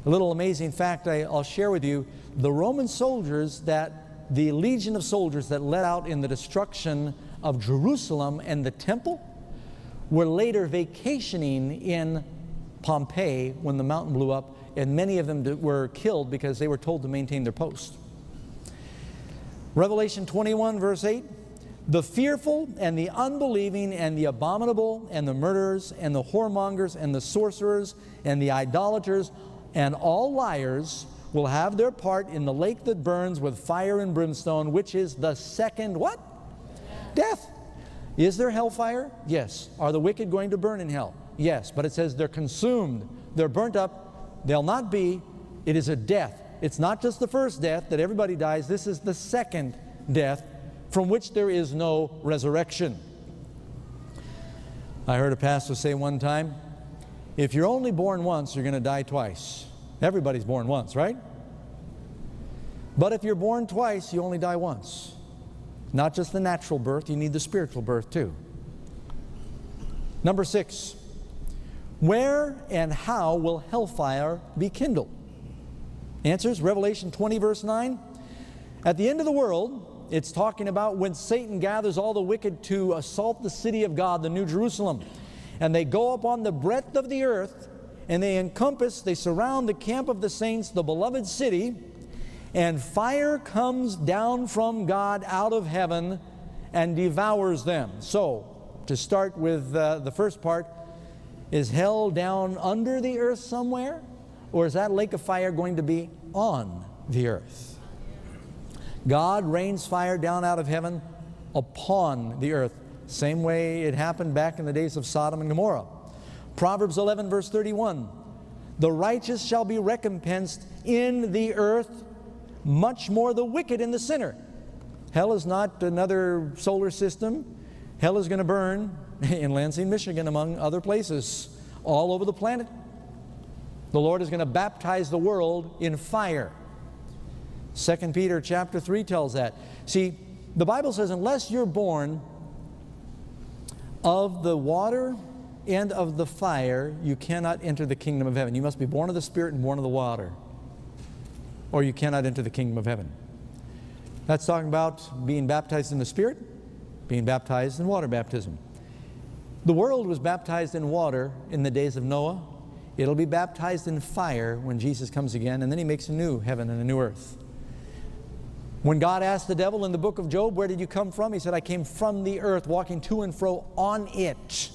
A little amazing fact I, will share with you the Roman soldiers that the legion of soldiers that led out in the destruction of Jerusalem and the temple were later vacationing in Pompeii when the mountain blew up, and many of them were killed because they were told to maintain their post. Revelation 21, verse 8 the fearful and the unbelieving and the abominable and the murderers and the whoremongers and the sorcerers and the idolaters and all liars will have their part in the lake that burns with fire and brimstone, which is the second what? Death. Is there hellfire? Yes. Are the wicked going to burn in hell? Yes. But it says they're consumed, they're burnt up, they'll not be. It is a death. It's not just the first death that everybody dies, this is the second death from which there is no resurrection. I heard a pastor say one time if you're only born once, you're going to die twice. Everybody's born once, right? But if you're born twice, you only die once. Not just the natural birth, you need the spiritual birth too. Number six, where and how will hellfire be kindled? Answers Revelation 20, verse 9. At the end of the world, it's talking about when Satan gathers all the wicked to assault the city of God, the New Jerusalem. And they go up on the breadth of the earth and they encompass, they surround the camp of the saints, the beloved city, and fire comes down from God out of heaven and devours them. So, to start with uh, the first part, is hell down under the earth somewhere? Or is that lake of fire going to be on the earth? God rains fire down out of heaven upon the earth, same way it happened back in the days of Sodom and Gomorrah. Proverbs 11, verse 31 The righteous shall be recompensed in the earth, much more the wicked in the sinner. Hell is not another solar system. Hell is going to burn [laughs] in Lansing, Michigan, among other places, all over the planet. The Lord is going to baptize the world in fire. 2 Peter chapter 3 tells that. See, the Bible says, unless you're born of the water and of the fire, you cannot enter the kingdom of heaven. You must be born of the Spirit and born of the water, or you cannot enter the kingdom of heaven. That's talking about being baptized in the Spirit, being baptized in water baptism. The world was baptized in water in the days of Noah. It'll be baptized in fire when Jesus comes again, and then he makes a new heaven and a new earth. When God asked the devil in the book of Job, Where did you come from? He said, I came from the earth, walking to and fro on it,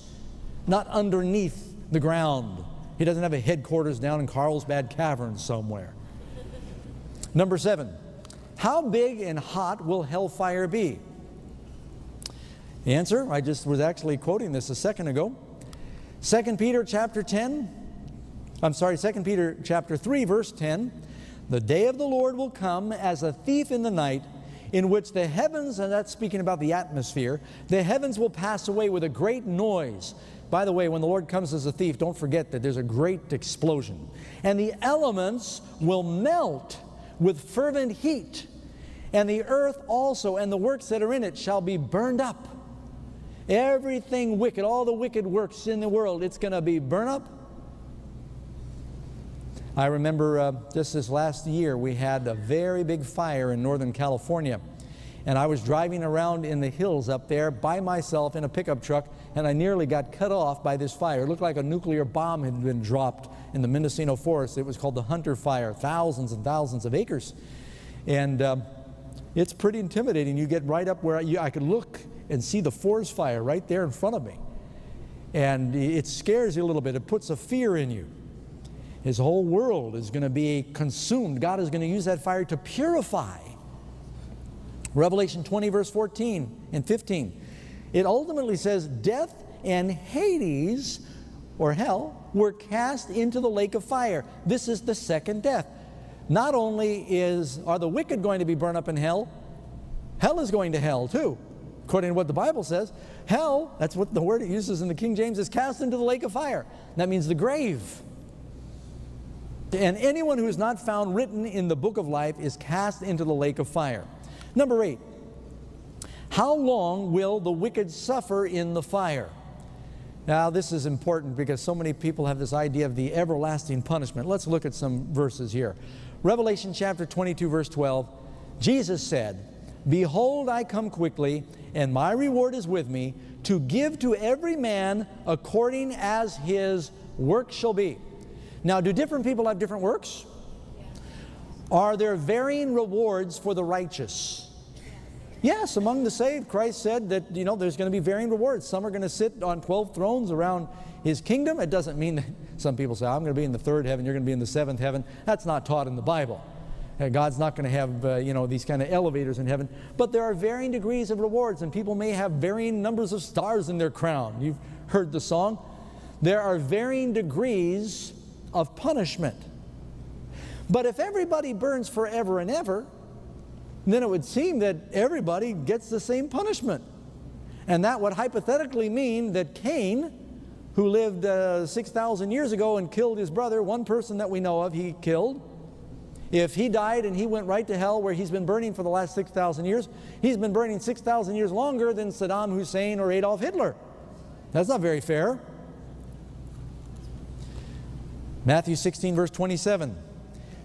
not underneath the ground. He doesn't have a headquarters down in Carlsbad Caverns somewhere. Number seven, how big and hot will hellfire be? The answer, I just was actually quoting this a second ago. 2 Peter chapter 10, I'm sorry, 2 Peter chapter 3, verse 10. The day of the Lord will come as a thief in the night, in which the heavens, and that's speaking about the atmosphere, the heavens will pass away with a great noise. By the way, when the Lord comes as a thief, don't forget that there's a great explosion. And the elements will melt with fervent heat, and the earth also and the works that are in it shall be burned up. Everything wicked, all the wicked works in the world, it's going to be burned up. I remember uh, just this last year, we had a very big fire in Northern California. And I was driving around in the hills up there by myself in a pickup truck, and I nearly got cut off by this fire. It looked like a nuclear bomb had been dropped in the Mendocino forest. It was called the Hunter Fire, thousands and thousands of acres. And uh, it's pretty intimidating. You get right up where I, I could look and see the forest fire right there in front of me. And it scares you a little bit, it puts a fear in you. His whole world is going to be consumed. God is going to use that fire to purify. Revelation 20, verse 14 and 15. It ultimately says, Death and Hades, or hell, were cast into the lake of fire. This is the second death. Not only is, are the wicked going to be burned up in hell, hell is going to hell too according to what the Bible says, hell, that's what the word it uses in the King James, is cast into the lake of fire. That means the grave. And anyone who is not found written in the book of life is cast into the lake of fire. Number eight, how long will the wicked suffer in the fire? Now, this is important because so many people have this idea of the everlasting punishment. Let's look at some verses here. Revelation chapter 22, verse 12, Jesus said, Behold, I come quickly, and my reward is with me, to give to every man according as his work shall be. Now, do different people have different works? Are there varying rewards for the righteous? Yes, among the saved, Christ said that, you know, there's going to be varying rewards. Some are going to sit on 12 thrones around his kingdom. It doesn't mean that [laughs] some people say, I'm going to be in the third heaven, you're going to be in the seventh heaven. That's not taught in the Bible. God's not going to have, uh, you know, these kind of elevators in heaven. But there are varying degrees of rewards, and people may have varying numbers of stars in their crown. You've heard the song. There are varying degrees of punishment. But if everybody burns forever and ever, then it would seem that everybody gets the same punishment. And that would hypothetically mean that Cain, who lived uh, 6,000 years ago and killed his brother, one person that we know of, he killed if he died and he went right to hell where he's been burning for the last 6,000 years, he's been burning 6,000 years longer than Saddam Hussein or Adolf Hitler. That's not very fair. Matthew 16, verse 27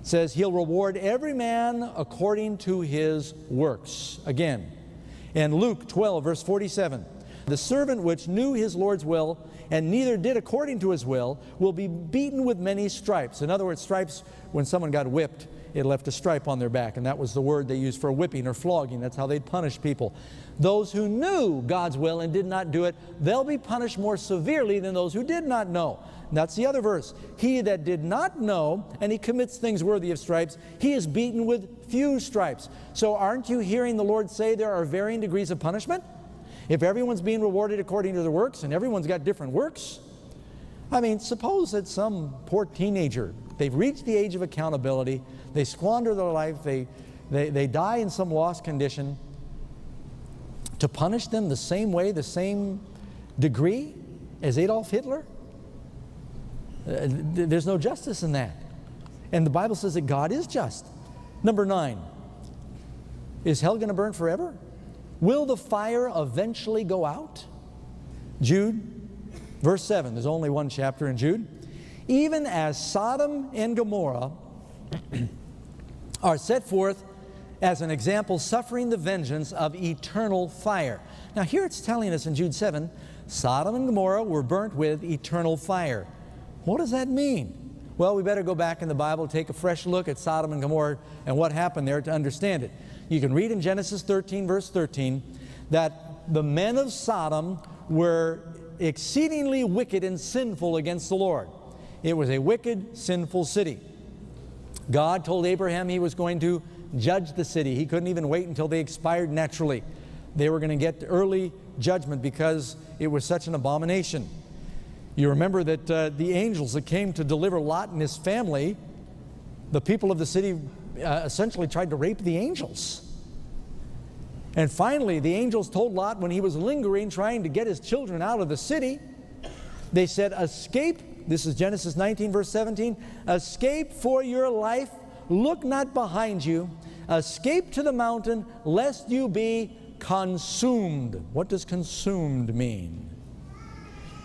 says, He'll reward every man according to his works. Again. And Luke 12, verse 47 The servant which knew his Lord's will and neither did according to his will will be beaten with many stripes. In other words, stripes, when someone got whipped, it left a stripe on their back, and that was the word they used for whipping or flogging. That's how they'd punish people. Those who knew God's will and did not do it, they'll be punished more severely than those who did not know. That's the other verse. He that did not know and he commits things worthy of stripes, he is beaten with few stripes. So aren't you hearing the Lord say there are varying degrees of punishment? If everyone's being rewarded according to their works and everyone's got different works, I mean, suppose that some poor teenager, they've reached the age of accountability, they squander their life, they, they, they die in some lost condition. To punish them the same way, the same degree as Adolf Hitler? Uh, there's no justice in that. And the Bible says that God is just. Number nine, is hell going to burn forever? Will the fire eventually go out? Jude, verse 7, there's only one chapter in Jude. Even as Sodom and Gomorrah [clears throat] are set forth as an example, suffering the vengeance of eternal fire. Now, here it's telling us in Jude 7 Sodom and Gomorrah were burnt with eternal fire. What does that mean? Well, we better go back in the Bible, take a fresh look at Sodom and Gomorrah and what happened there to understand it. You can read in Genesis 13, verse 13, that the men of Sodom were exceedingly wicked and sinful against the Lord. It was a wicked, sinful city. God told Abraham he was going to judge the city. He couldn't even wait until they expired naturally. They were going to get early judgment because it was such an abomination. You remember that uh, the angels that came to deliver Lot and his family, the people of the city uh, essentially tried to rape the angels. And finally, the angels told Lot when he was lingering, trying to get his children out of the city, they said, Escape. This is Genesis 19, verse 17. Escape for your life. Look not behind you. Escape to the mountain, lest you be consumed. What does consumed mean?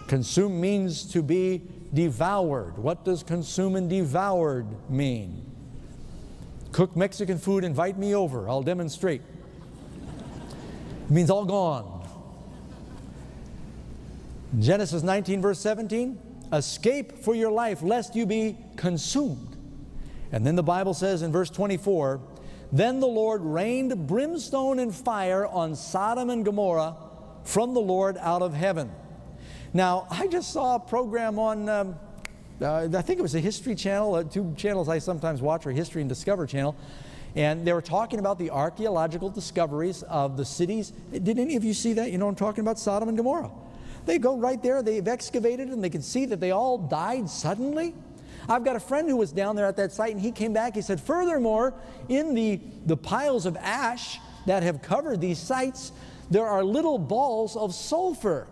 Consumed means to be devoured. What does consume and devoured mean? Cook Mexican food, invite me over. I'll demonstrate. It means all gone. Genesis 19, verse 17 escape for your life lest you be consumed. And then the Bible says in verse 24, then the Lord rained brimstone and fire on Sodom and Gomorrah from the Lord out of heaven. Now, I just saw a program on um, uh, I think it was a History Channel, uh, two channels I sometimes watch are History and Discover Channel, and they were talking about the archaeological discoveries of the cities. Did any of you see that? You know I'm talking about Sodom and Gomorrah. They go right there, they've excavated and they can see that they all died suddenly. I've got a friend who was down there at that site and he came back. He said, Furthermore, in the, the piles of ash that have covered these sites, there are little balls of sulfur.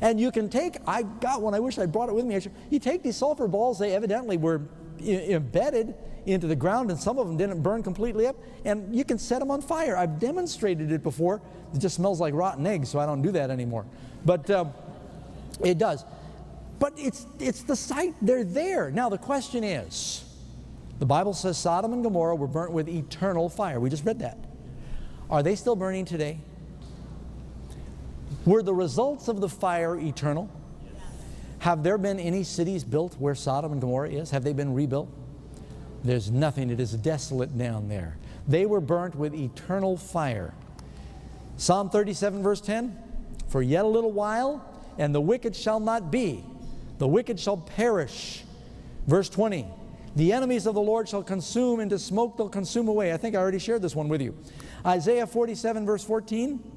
And you can take, I got one, I wish I brought it with me. You take these sulfur balls, they evidently were embedded into the ground, and some of them didn't burn completely up, and you can set them on fire. I've demonstrated it before. It just smells like rotten eggs, so I don't do that anymore. But uh, it does. But it's, it's the site, they're there. Now, the question is the Bible says Sodom and Gomorrah were burnt with eternal fire. We just read that. Are they still burning today? Were the results of the fire eternal? Have there been any cities built where Sodom and Gomorrah is? Have they been rebuilt? There's nothing. It is desolate down there. They were burnt with eternal fire. Psalm 37, verse 10 For yet a little while, and the wicked shall not be, the wicked shall perish. Verse 20 The enemies of the Lord shall consume, into smoke they'll consume away. I think I already shared this one with you. Isaiah 47, verse 14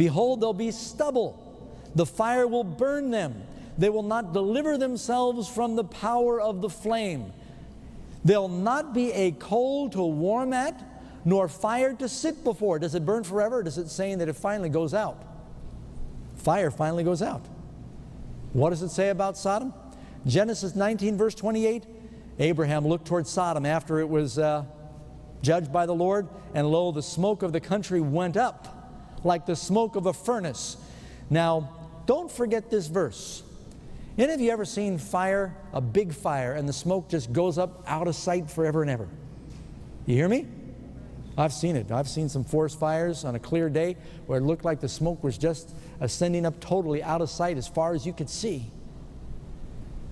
Behold, they'll be stubble. The fire will burn them. They will not deliver themselves from the power of the flame. There'll not be a coal to warm at, nor fire to sit before. Does it burn forever? does it saying that it finally goes out? Fire finally goes out. What does it say about Sodom? Genesis 19, verse 28 Abraham looked toward Sodom after it was uh, judged by the Lord, and lo, the smoke of the country went up like the smoke of a furnace. Now, don't forget this verse. Any of you ever seen fire, a big fire, and the smoke just goes up out of sight forever and ever? You hear me? I've seen it. I've seen some forest fires on a clear day where it looked like the smoke was just ascending up totally out of sight as far as you could see.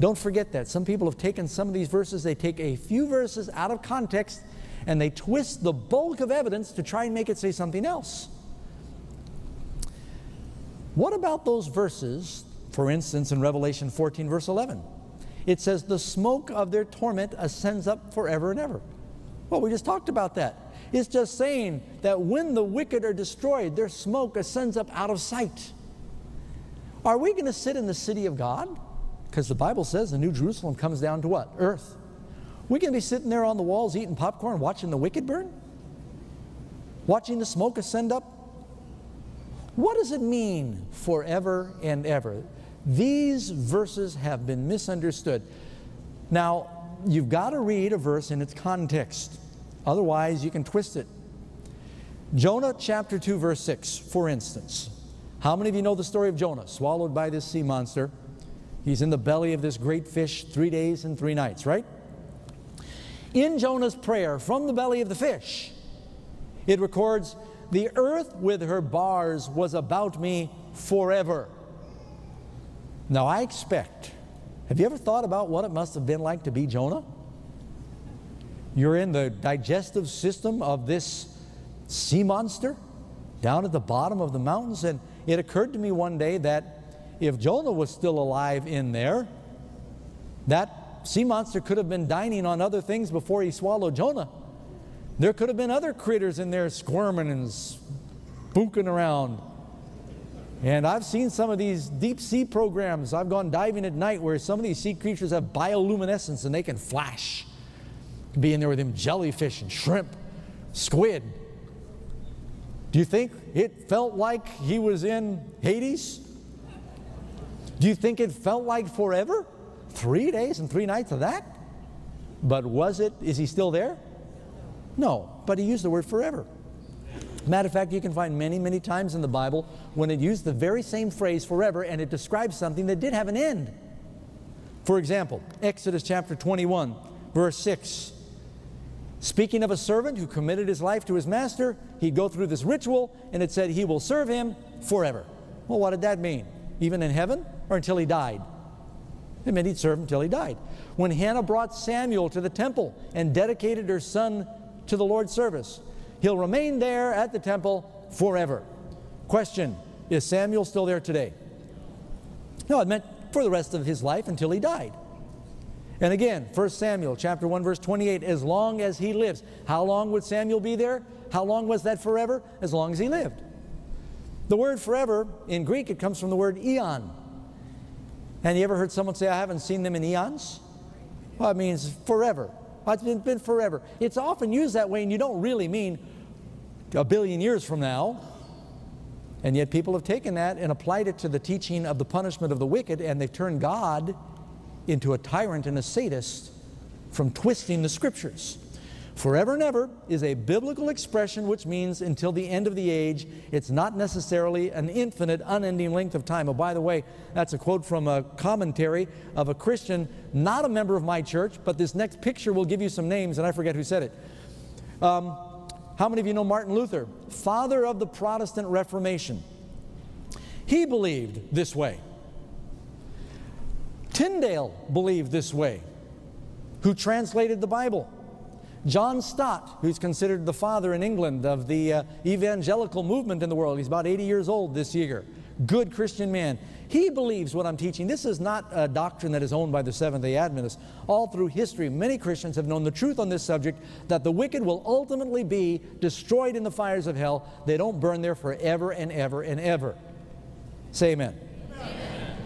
Don't forget that. Some people have taken some of these verses, they take a few verses out of context and they twist the bulk of evidence to try and make it say something else. What about those verses, for instance, in Revelation 14, verse 11? It says, The smoke of their torment ascends up forever and ever. Well, we just talked about that. It's just saying that when the wicked are destroyed, their smoke ascends up out of sight. Are we going to sit in the city of God? Because the Bible says the New Jerusalem comes down to what? Earth. We going to be sitting there on the walls eating popcorn, watching the wicked burn? Watching the smoke ascend up? What does it mean forever and ever? These verses have been misunderstood. Now, you've got to read a verse in its context. Otherwise, you can twist it. Jonah chapter 2, verse 6, for instance. How many of you know the story of Jonah, swallowed by this sea monster? He's in the belly of this great fish three days and three nights, right? In Jonah's prayer from the belly of the fish, it records, The earth with her bars was about me forever. Now I expect, have you ever thought about what it must have been like to be Jonah? You're in the digestive system of this sea monster down at the bottom of the mountains. And it occurred to me one day that if Jonah was still alive in there, that sea monster could have been dining on other things before he swallowed Jonah. There could have been other critters in there squirming and spooking around. And I've seen some of these deep sea programs. I've gone diving at night where some of these sea creatures have bioluminescence and they can flash be in there with them jellyfish and shrimp, squid. Do you think it felt like he was in Hades? Do you think it felt like forever? Three days and three nights of that? But was it, is he still there? No, but he used the word forever. Matter of fact, you can find many, many times in the Bible when it used the very same phrase forever and it describes something that did have an end. For example, Exodus chapter 21, verse 6. Speaking of a servant who committed his life to his master, he'd go through this ritual and it said he will serve him forever. Well, what did that mean? Even in heaven or until he died? It meant he'd serve until he died. When Hannah brought Samuel to the temple and dedicated her son to the Lord's service, he'll remain there at the temple forever. Question Is Samuel still there today? No, it meant for the rest of his life until he died. And again, 1 Samuel chapter 1 verse 28, as long as he lives. How long would Samuel be there? How long was that forever? As long as he lived. The word forever, in Greek, it comes from the word eon. And you ever heard someone say, I haven't seen them in eons? Well, it means forever. It's been, been forever. It's often used that way, and you don't really mean a billion years from now. And yet people have taken that and applied it to the teaching of the punishment of the wicked, and they've turned God into a tyrant and a sadist from twisting the scriptures. Forever and ever is a biblical expression which means until the end of the age. It's not necessarily an infinite, unending length of time. Oh, by the way, that's a quote from a commentary of a Christian, not a member of my church, but this next picture will give you some names, and I forget who said it. Um, how many of you know Martin Luther, father of the Protestant Reformation? He believed this way. Tyndale believed this way, who translated the Bible. John Stott, who's considered the father in England of the uh, evangelical movement in the world, he's about 80 years old this year. Good Christian man. He believes what I'm teaching. This is not a doctrine that is owned by the Seventh day Adventists. All through history, many Christians have known the truth on this subject that the wicked will ultimately be destroyed in the fires of hell. They don't burn there forever and ever and ever. Say amen. amen.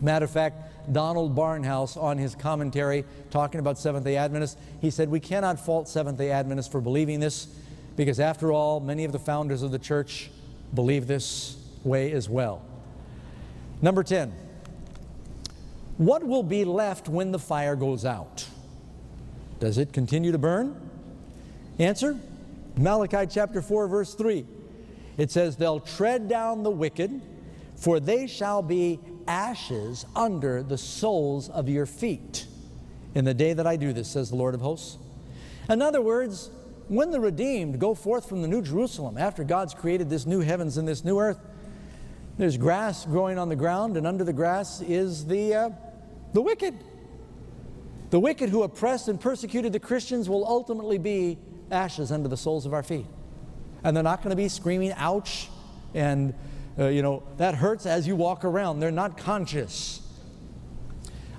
Matter of fact, Donald Barnhouse on his commentary talking about Seventh day Adventists. He said, We cannot fault Seventh day Adventists for believing this because, after all, many of the founders of the church believe this way as well. Number 10. What will be left when the fire goes out? Does it continue to burn? Answer Malachi chapter 4, verse 3. It says, They'll tread down the wicked, for they shall be ashes under the soles of your feet in the day that I do this, says the Lord of hosts. In other words, when the redeemed go forth from the New Jerusalem, after God's created this new heavens and this new earth, there's grass growing on the ground, and under the grass is the, uh, the wicked. The wicked who oppressed and persecuted the Christians will ultimately be ashes under the soles of our feet. And they're not going to be screaming, ouch, and, uh, you know, that hurts as you walk around. They're not conscious.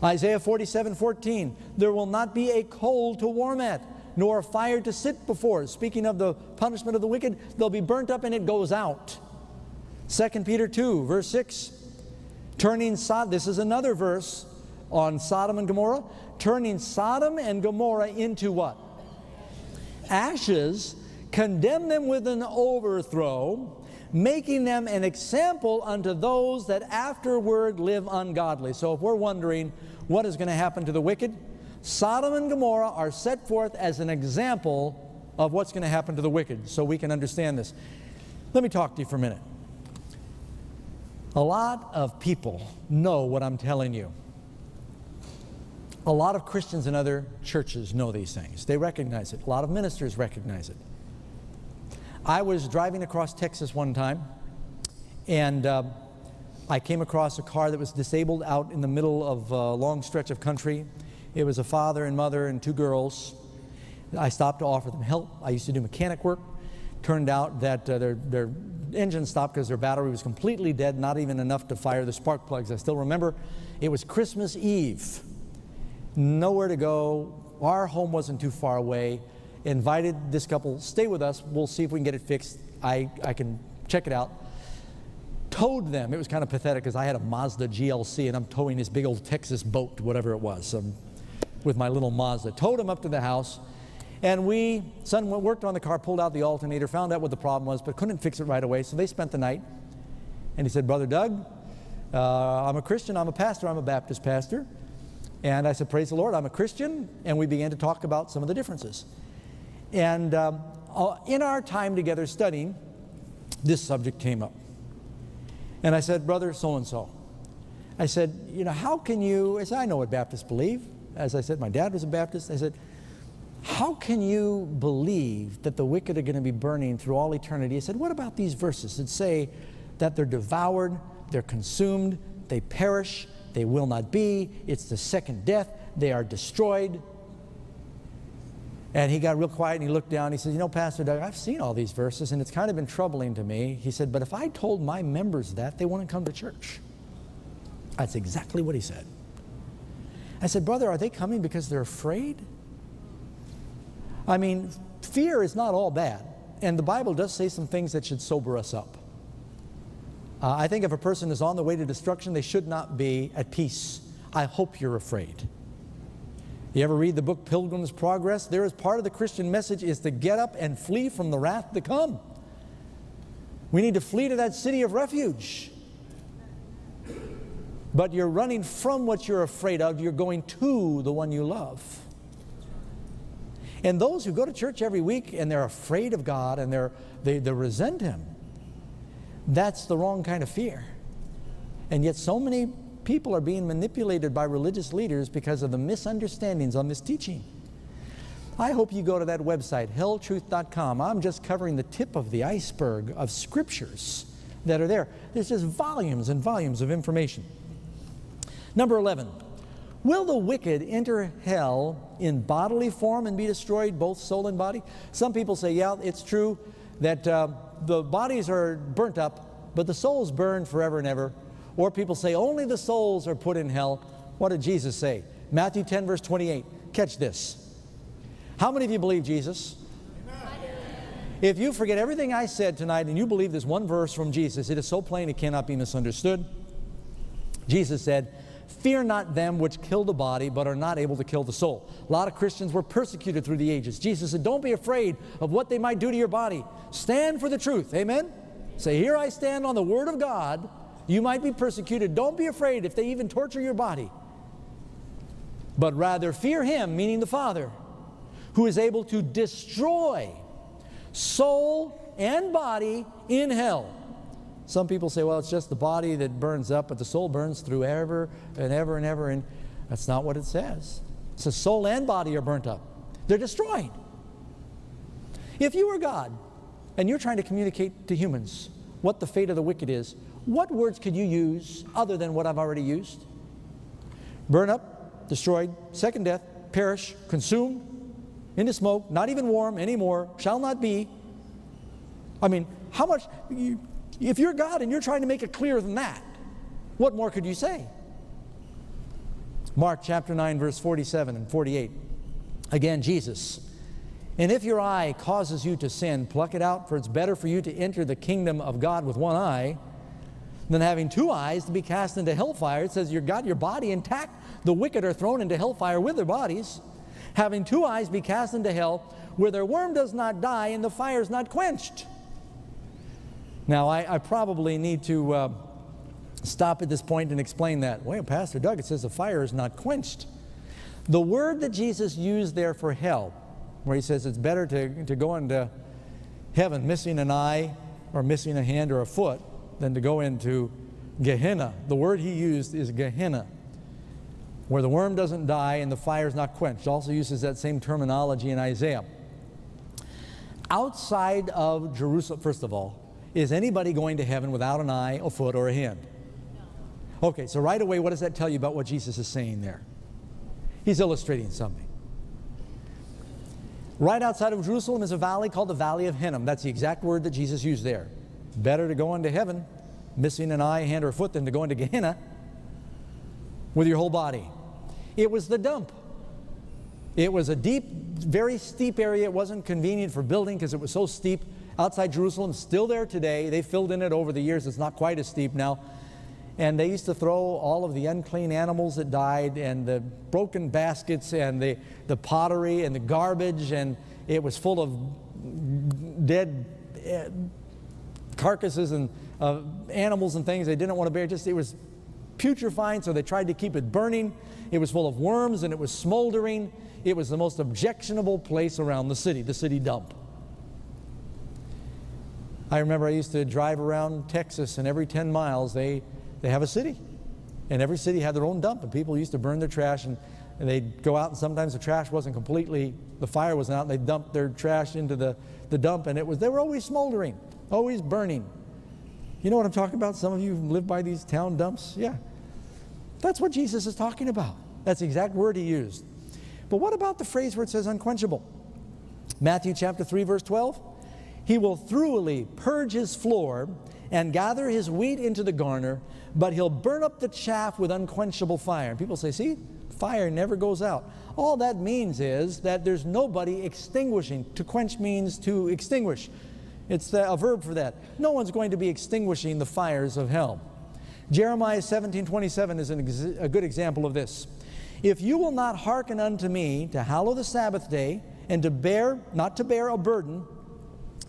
Isaiah 47 14, there will not be a coal to warm at, nor a fire to sit before. Speaking of the punishment of the wicked, they'll be burnt up and it goes out. 2 Peter 2, verse 6, turning Sodom, this is another verse on Sodom and Gomorrah, turning Sodom and Gomorrah into what? Ashes, condemn them with an overthrow, making them an example unto those that afterward live ungodly. So if we're wondering what is going to happen to the wicked, Sodom and Gomorrah are set forth as an example of what's going to happen to the wicked so we can understand this. Let me talk to you for a minute. A lot of people know what I'm telling you. A lot of Christians in other churches know these things. They recognize it. A lot of ministers recognize it. I was driving across Texas one time, and uh, I came across a car that was disabled out in the middle of a long stretch of country. It was a father and mother and two girls. I stopped to offer them help. I used to do mechanic work. Turned out that uh, their, their engine stopped because their battery was completely dead, not even enough to fire the spark plugs. I still remember it was Christmas Eve. Nowhere to go. Our home wasn't too far away. Invited this couple, stay with us. We'll see if we can get it fixed. I, I can check it out. Towed them. It was kind of pathetic because I had a Mazda GLC and I'm towing this big old Texas boat, whatever it was, um, with my little Mazda. Towed them up to the house. And we, son worked on the car, pulled out the alternator, found out what the problem was, but couldn't fix it right away. So they spent the night. And he said, Brother Doug, uh, I'm a Christian, I'm a pastor, I'm a Baptist pastor. And I said, Praise the Lord, I'm a Christian. And we began to talk about some of the differences. And um, uh, in our time together studying, this subject came up. And I said, Brother so and so, I said, You know, how can you? Said, I know what Baptists believe. As I said, my dad was a Baptist. I said, how can you believe that the wicked are going to be burning through all eternity? I said, What about these verses that say that they're devoured, they're consumed, they perish, they will not be, it's the second death, they are destroyed? And he got real quiet and he looked down. He said, You know, Pastor Doug, I've seen all these verses and it's kind of been troubling to me. He said, But if I told my members that, they wouldn't come to church. That's exactly what he said. I said, Brother, are they coming because they're afraid? I mean, fear is not all bad. And the Bible does say some things that should sober us up. Uh, I think if a person is on the way to destruction, they should not be at peace. I hope you're afraid. You ever read the book Pilgrim's Progress? There is part of the Christian message is to get up and flee from the wrath to come. We need to flee to that city of refuge. But you're running from what you're afraid of, you're going to the one you love. And those who go to church every week and they're afraid of God and they're, they, they resent Him, that's the wrong kind of fear. And yet, so many people are being manipulated by religious leaders because of the misunderstandings on this teaching. I hope you go to that website, helltruth.com. I'm just covering the tip of the iceberg of scriptures that are there. There's just volumes and volumes of information. Number 11, Will the wicked enter hell in bodily form and be destroyed, both soul and body? Some people say, yeah, it's true that uh, the bodies are burnt up, but the souls burn forever and ever. Or people say, only the souls are put in hell. What did Jesus say? Matthew 10, verse 28. Catch this. How many of you believe Jesus? If you forget everything I said tonight and you believe this one verse from Jesus, it is so plain it cannot be misunderstood. Jesus said, Fear not them which kill the body, but are not able to kill the soul. A lot of Christians were persecuted through the ages. Jesus said, Don't be afraid of what they might do to your body. Stand for the truth. Amen? Say, Here I stand on the Word of God. You might be persecuted. Don't be afraid if they even torture your body. But rather fear Him, meaning the Father, who is able to destroy soul and body in hell. Some people say, well, it's just the body that burns up, but the soul burns through ever and ever and ever. And that's not what it says. It says soul and body are burnt up, they're destroyed. If you were God and you're trying to communicate to humans what the fate of the wicked is, what words could you use other than what I've already used? Burn up, destroyed, second death, perish, consumed, into smoke, not even warm anymore, shall not be. I mean, how much, you, if you're God and you're trying to make it clearer than that, what more could you say? Mark chapter 9, verse 47 and 48. Again, Jesus. And if your eye causes you to sin, pluck it out, for it's better for you to enter the kingdom of God with one eye than having two eyes to be cast into hellfire. It says you've got your body intact. The wicked are thrown into hellfire with their bodies. Having two eyes be cast into hell, where their worm does not die and the fire is not quenched. Now, I, I probably need to uh, stop at this point and explain that. Wait, Pastor Doug, it says the fire is not quenched. The word that Jesus used there for hell, where he says it's better to, to go into heaven missing an eye or missing a hand or a foot than to go into Gehenna. The word he used is Gehenna, where the worm doesn't die and the fire is not quenched. Also uses that same terminology in Isaiah. Outside of Jerusalem, first of all, is anybody going to heaven without an eye, a foot, or a hand? Okay, so right away, what does that tell you about what Jesus is saying there? He's illustrating something. Right outside of Jerusalem is a valley called the Valley of Hinnom. That's the exact word that Jesus used there. Better to go into heaven, missing an eye, hand, or foot, than to go into Gehenna with your whole body. It was the dump. It was a deep, very steep area. It wasn't convenient for building because it was so steep outside Jerusalem, still there today. They filled in it over the years. It's not quite as steep now. And they used to throw all of the unclean animals that died and the broken baskets and the, the pottery and the garbage, and it was full of dead uh, carcasses and uh, animals and things they didn't want to bear. Just it was putrefying, so they tried to keep it burning. It was full of worms and it was smoldering. It was the most objectionable place around the city, the city dump. I remember I used to drive around Texas, and every 10 miles they, they have a city. And every city had their own dump, and people used to burn their trash, and, and they'd go out, and sometimes the trash wasn't completely, the fire wasn't out, and they'd dump their trash into the, the dump, and it was, they were always smoldering, always burning. You know what I'm talking about? Some of you live by these town dumps? Yeah. That's what Jesus is talking about. That's the exact word he used. But what about the phrase where it says unquenchable? Matthew chapter 3, verse 12. He will thoroughly purge his floor and gather his wheat into the garner, but he'll burn up the chaff with unquenchable fire. And people say, see, fire never goes out. All that means is that there's nobody extinguishing. To quench means to extinguish. It's a verb for that. No one's going to be extinguishing the fires of hell. Jeremiah 17 27 is a good example of this. If you will not hearken unto me to hallow the Sabbath day and to bear, not to bear a burden,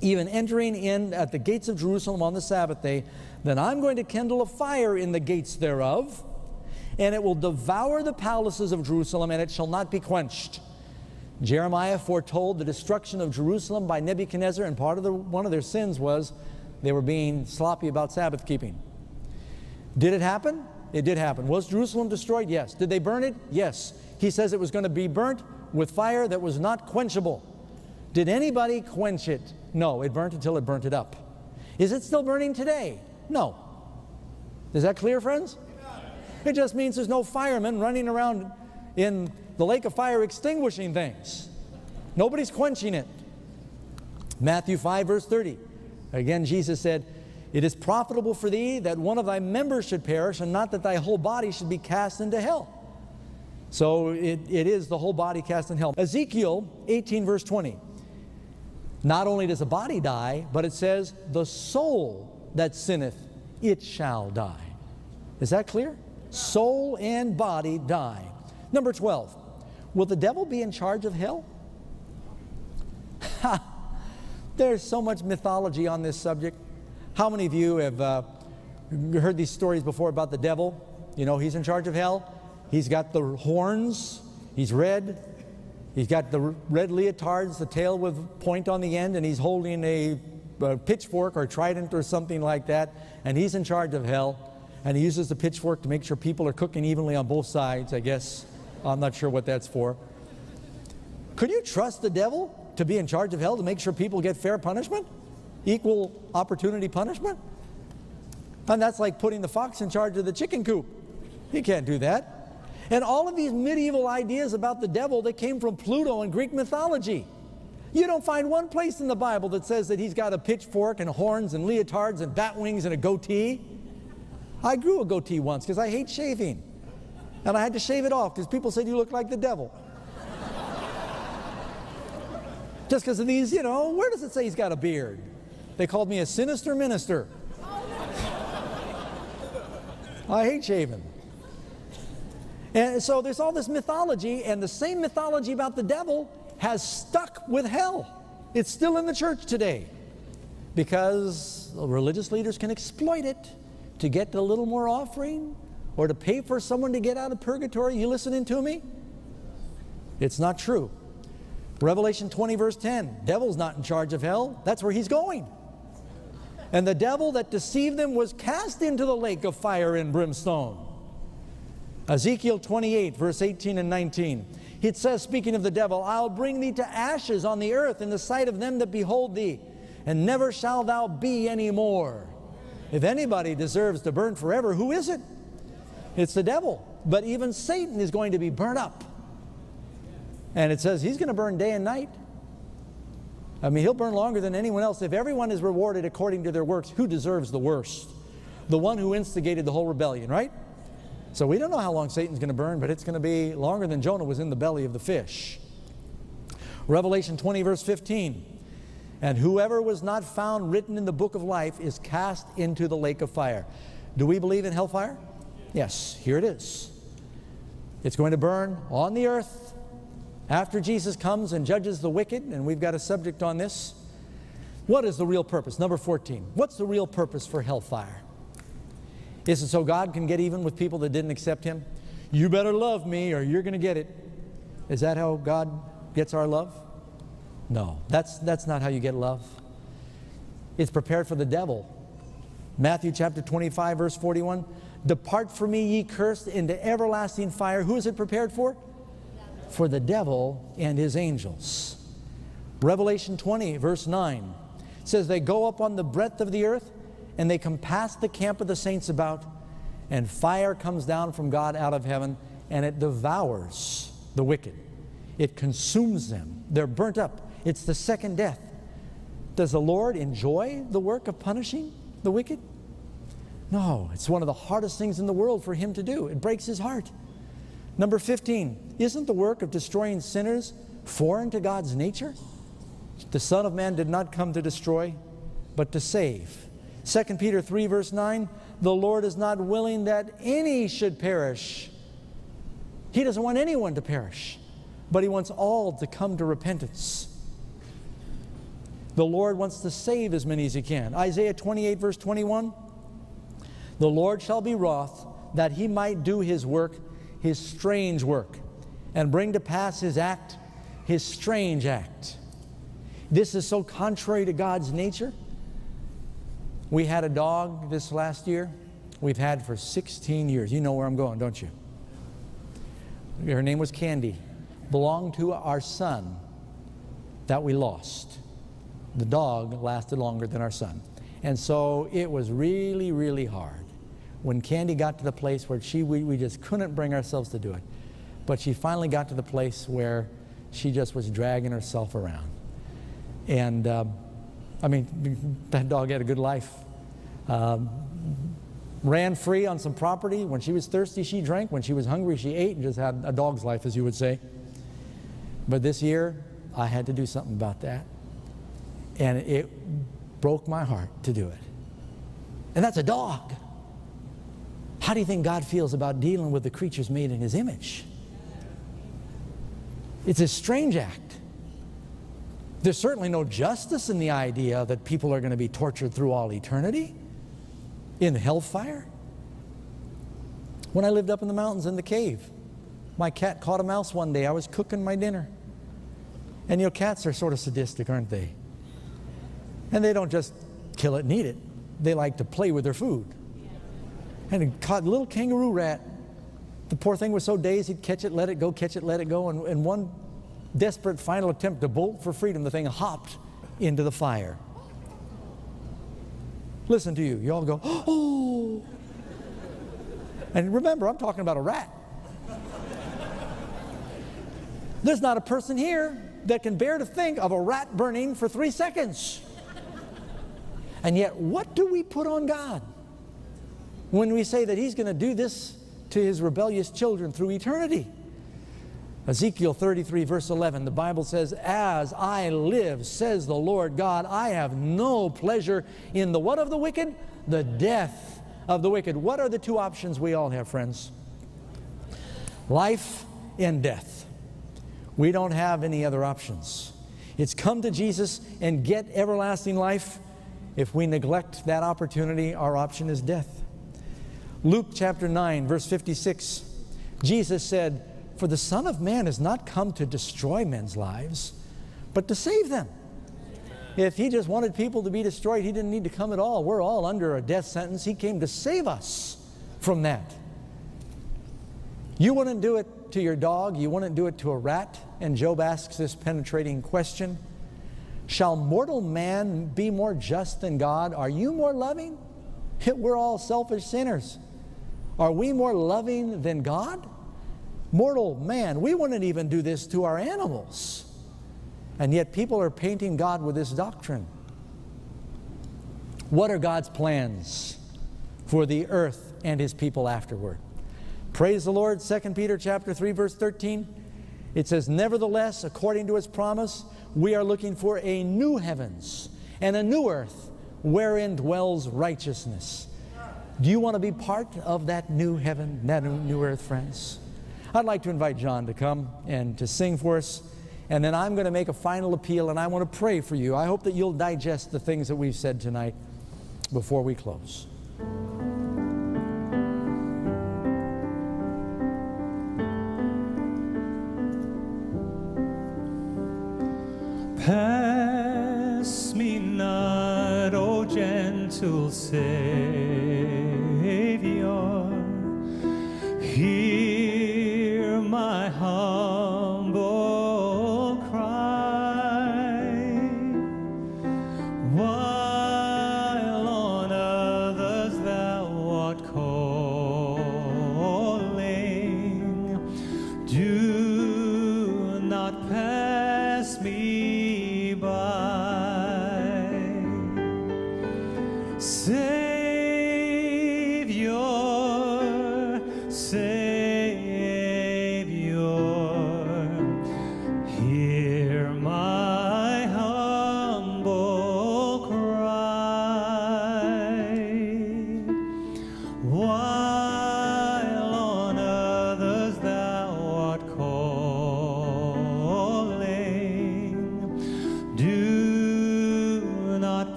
even entering in at the gates of Jerusalem on the Sabbath day, then I'm going to kindle a fire in the gates thereof, and it will devour the palaces of Jerusalem, and it shall not be quenched. Jeremiah foretold the destruction of Jerusalem by Nebuchadnezzar, and part of the, one of their sins was they were being sloppy about Sabbath keeping. Did it happen? It did happen. Was Jerusalem destroyed? Yes. Did they burn it? Yes. He says it was going to be burnt with fire that was not quenchable. Did anybody quench it? No, it burnt until it burnt it up. Is it still burning today? No. Is that clear, friends? It just means there's no firemen running around in the lake of fire extinguishing things. Nobody's quenching it. Matthew 5, verse 30. Again, Jesus said, It is profitable for thee that one of thy members should perish, and not that thy whole body should be cast into hell. So it, it is the whole body cast in hell. Ezekiel 18, verse 20. Not only does the body die, but it says, the soul that sinneth, it shall die. Is that clear? Soul and body die. Number 12, will the devil be in charge of hell? There's so much mythology on this subject. How many of you have uh, heard these stories before about the devil? You know, he's in charge of hell. He's got the horns, he's red, He's got the red leotards, the tail with point on the end, and he's holding a, a pitchfork or trident or something like that, and he's in charge of hell. And he uses the pitchfork to make sure people are cooking evenly on both sides, I guess. I'm not sure what that's for. Could you trust the devil? to be in charge of hell to make sure people get fair punishment? Equal opportunity punishment? And that's like putting the fox in charge of the chicken coop. He can't do that. And all of these medieval ideas about the devil that came from Pluto and Greek mythology. You don't find one place in the Bible that says that he's got a pitchfork and horns and leotards and bat wings and a goatee. I grew a goatee once because I hate shaving. And I had to shave it off because people said you look like the devil. Just because of these, you know, where does it say he's got a beard? They called me a sinister minister. I hate shaving. And so there's all this mythology, and the same mythology about the devil has stuck with hell. It's still in the church today because religious leaders can exploit it to get a little more offering or to pay for someone to get out of purgatory. You listening to me? It's not true. Revelation 20, verse 10 Devil's not in charge of hell, that's where he's going. And the devil that deceived them was cast into the lake of fire and brimstone. Ezekiel 28, verse 18 and 19. It says, speaking of the devil, I'll bring thee to ashes on the earth in the sight of them that behold thee, and never shall thou be any more. If anybody deserves to burn forever, who is it? It's the devil. But even Satan is going to be burnt up. And it says he's going to burn day and night. I mean, he'll burn longer than anyone else. If everyone is rewarded according to their works, who deserves the worst? The one who instigated the whole rebellion, right? So we don't know how long Satan's going to burn, but it's going to be longer than Jonah was in the belly of the fish. Revelation 20, verse 15. And whoever was not found written in the book of life is cast into the lake of fire. Do we believe in hellfire? Yes, here it is. It's going to burn on the earth after Jesus comes and judges the wicked, and we've got a subject on this. What is the real purpose? Number 14. What's the real purpose for hellfire? Is it so God can get even with people that didn't accept Him? You better love me or you're going to get it. Is that how God gets our love? No, that's, that's not how you get love. It's prepared for the devil. Matthew chapter 25, verse 41 Depart from me, ye cursed, into everlasting fire. Who is it prepared for? For the devil and his angels. Revelation 20, verse 9 says, They go up on the breadth of the earth and they compass the camp of the saints about, and fire comes down from God out of heaven, and it devours the wicked. It consumes them. They're burnt up. It's the second death. Does the Lord enjoy the work of punishing the wicked? No, it's one of the hardest things in the world for him to do. It breaks his heart. Number 15, isn't the work of destroying sinners foreign to God's nature? The Son of Man did not come to destroy, but to save. 2 Peter 3, verse 9 the Lord is not willing that any should perish. He doesn't want anyone to perish, but He wants all to come to repentance. The Lord wants to save as many as He can. Isaiah 28, verse 21 The Lord shall be wroth that He might do His work, His strange work, and bring to pass His act, His strange act. This is so contrary to God's nature we had a dog this last year. We've had for 16 years. You know where I'm going, don't you? Her name was Candy. Belonged to our son that we lost. The dog lasted longer than our son. And so it was really, really hard. When Candy got to the place where she, we, we just couldn't bring ourselves to do it. But she finally got to the place where she just was dragging herself around. And uh, I mean, [laughs] that dog had a good life. Um, ran free on some property. When she was thirsty, she drank. When she was hungry, she ate and just had a dog's life, as you would say. But this year, I had to do something about that. And it broke my heart to do it. And that's a dog. How do you think God feels about dealing with the creatures made in His image? It's a strange act. There's certainly no justice in the idea that people are going to be tortured through all eternity in hellfire. When I lived up in the mountains in the cave, my cat caught a mouse one day. I was cooking my dinner. And you know, cats are sort of sadistic, aren't they? And they don't just kill it and eat it, they like to play with their food. And caught a little kangaroo rat. The poor thing was so dazed, he'd catch it, let it go, catch it, let it go. And, and one desperate final attempt to bolt for freedom, the thing hopped into the fire. Listen to you. You all go, [gasps] oh. And remember, I'm talking about a rat. There's not a person here that can bear to think of a rat burning for three seconds. And yet, what do we put on God when we say that He's going to do this to His rebellious children through eternity? Ezekiel 33, verse 11, the Bible says, As I live, says the Lord God, I have no pleasure in the what of the wicked? The death of the wicked. What are the two options we all have, friends? Life and death. We don't have any other options. It's come to Jesus and get everlasting life. If we neglect that opportunity, our option is death. Luke chapter 9, verse 56, Jesus said, For the Son of Man has not come to destroy men's lives, but to save them. If he just wanted people to be destroyed, he didn't need to come at all. We're all under a death sentence. He came to save us from that. You wouldn't do it to your dog, you wouldn't do it to a rat. And Job asks this penetrating question Shall mortal man be more just than God? Are you more loving? [laughs] We're all selfish sinners. Are we more loving than God? Mortal man, we wouldn't even do this to our animals. And yet people are painting God with this doctrine. What are God's plans for the earth and his people afterward? Praise the Lord, 2 Peter chapter 3 verse 13. It says, "Nevertheless, according to his promise, we are looking for a new heavens and a new earth wherein dwells righteousness." Do you want to be part of that new heaven, that new earth, friends? I'd like to invite John to come and to sing for us. And then I'm going to make a final appeal and I want to pray for you. I hope that you'll digest the things that we've said tonight before we close. Pass me not, O gentle Savior.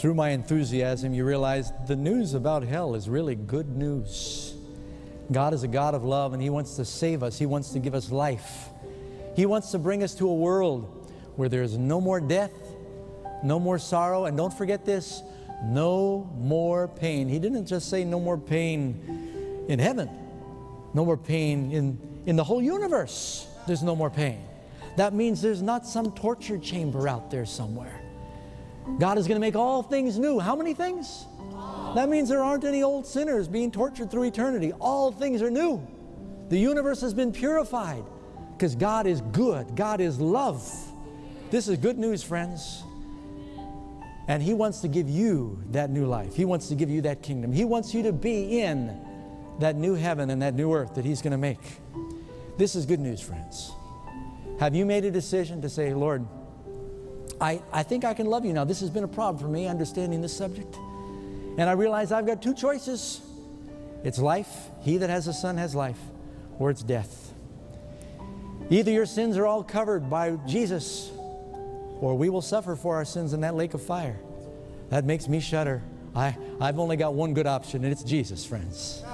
Through my enthusiasm, you realize the news about hell is really good news. God is a God of love and He wants to save us, He wants to give us life. He wants to bring us to a world where there's no more death, no more sorrow, and don't forget this no more pain. He didn't just say no more pain in heaven, no more pain in, in the whole universe. There's no more pain. That means there's not some torture chamber out there somewhere. God is going to make all things new. How many things? That means there aren't any old sinners being tortured through eternity. All things are new. The universe has been purified because God is good, God is love. This is good news, friends. And He wants to give you that new life. He wants to give you that kingdom. He wants you to be in that new heaven and that new earth that He's going to make. This is good news, friends. Have you made a decision to say, Lord, I, I think I can love you now? This has been a problem for me understanding this subject. And I realize I've got two choices it's life, he that has a son has life, or it's death. Either your sins are all covered by Jesus, or we will suffer for our sins in that lake of fire. That makes me shudder. I, I've only got one good option, and it's Jesus, friends.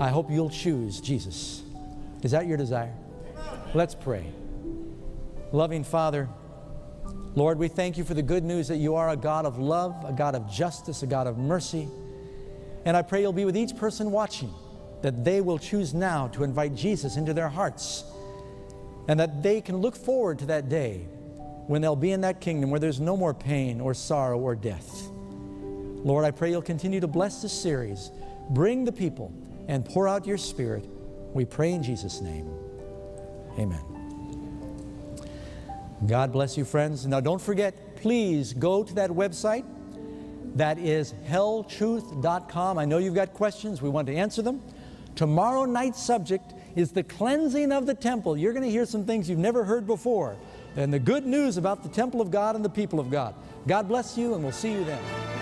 I hope you'll choose Jesus. Is that your desire? Let's pray. Loving Father, Lord, we thank you for the good news that you are a God of love, a God of justice, a God of mercy. And I pray you'll be with each person watching, that they will choose now to invite Jesus into their hearts, and that they can look forward to that day when they'll be in that kingdom where there's no more pain or sorrow or death. Lord, I pray you'll continue to bless this series, bring the people, and pour out your Spirit. We pray in Jesus' name. Amen. God bless you, friends. Now, don't forget, please go to that website. That is helltruth.com. I know you've got questions. We want to answer them. Tomorrow night's subject is the cleansing of the temple. You're going to hear some things you've never heard before and the good news about the temple of God and the people of God. God bless you, and we'll see you then.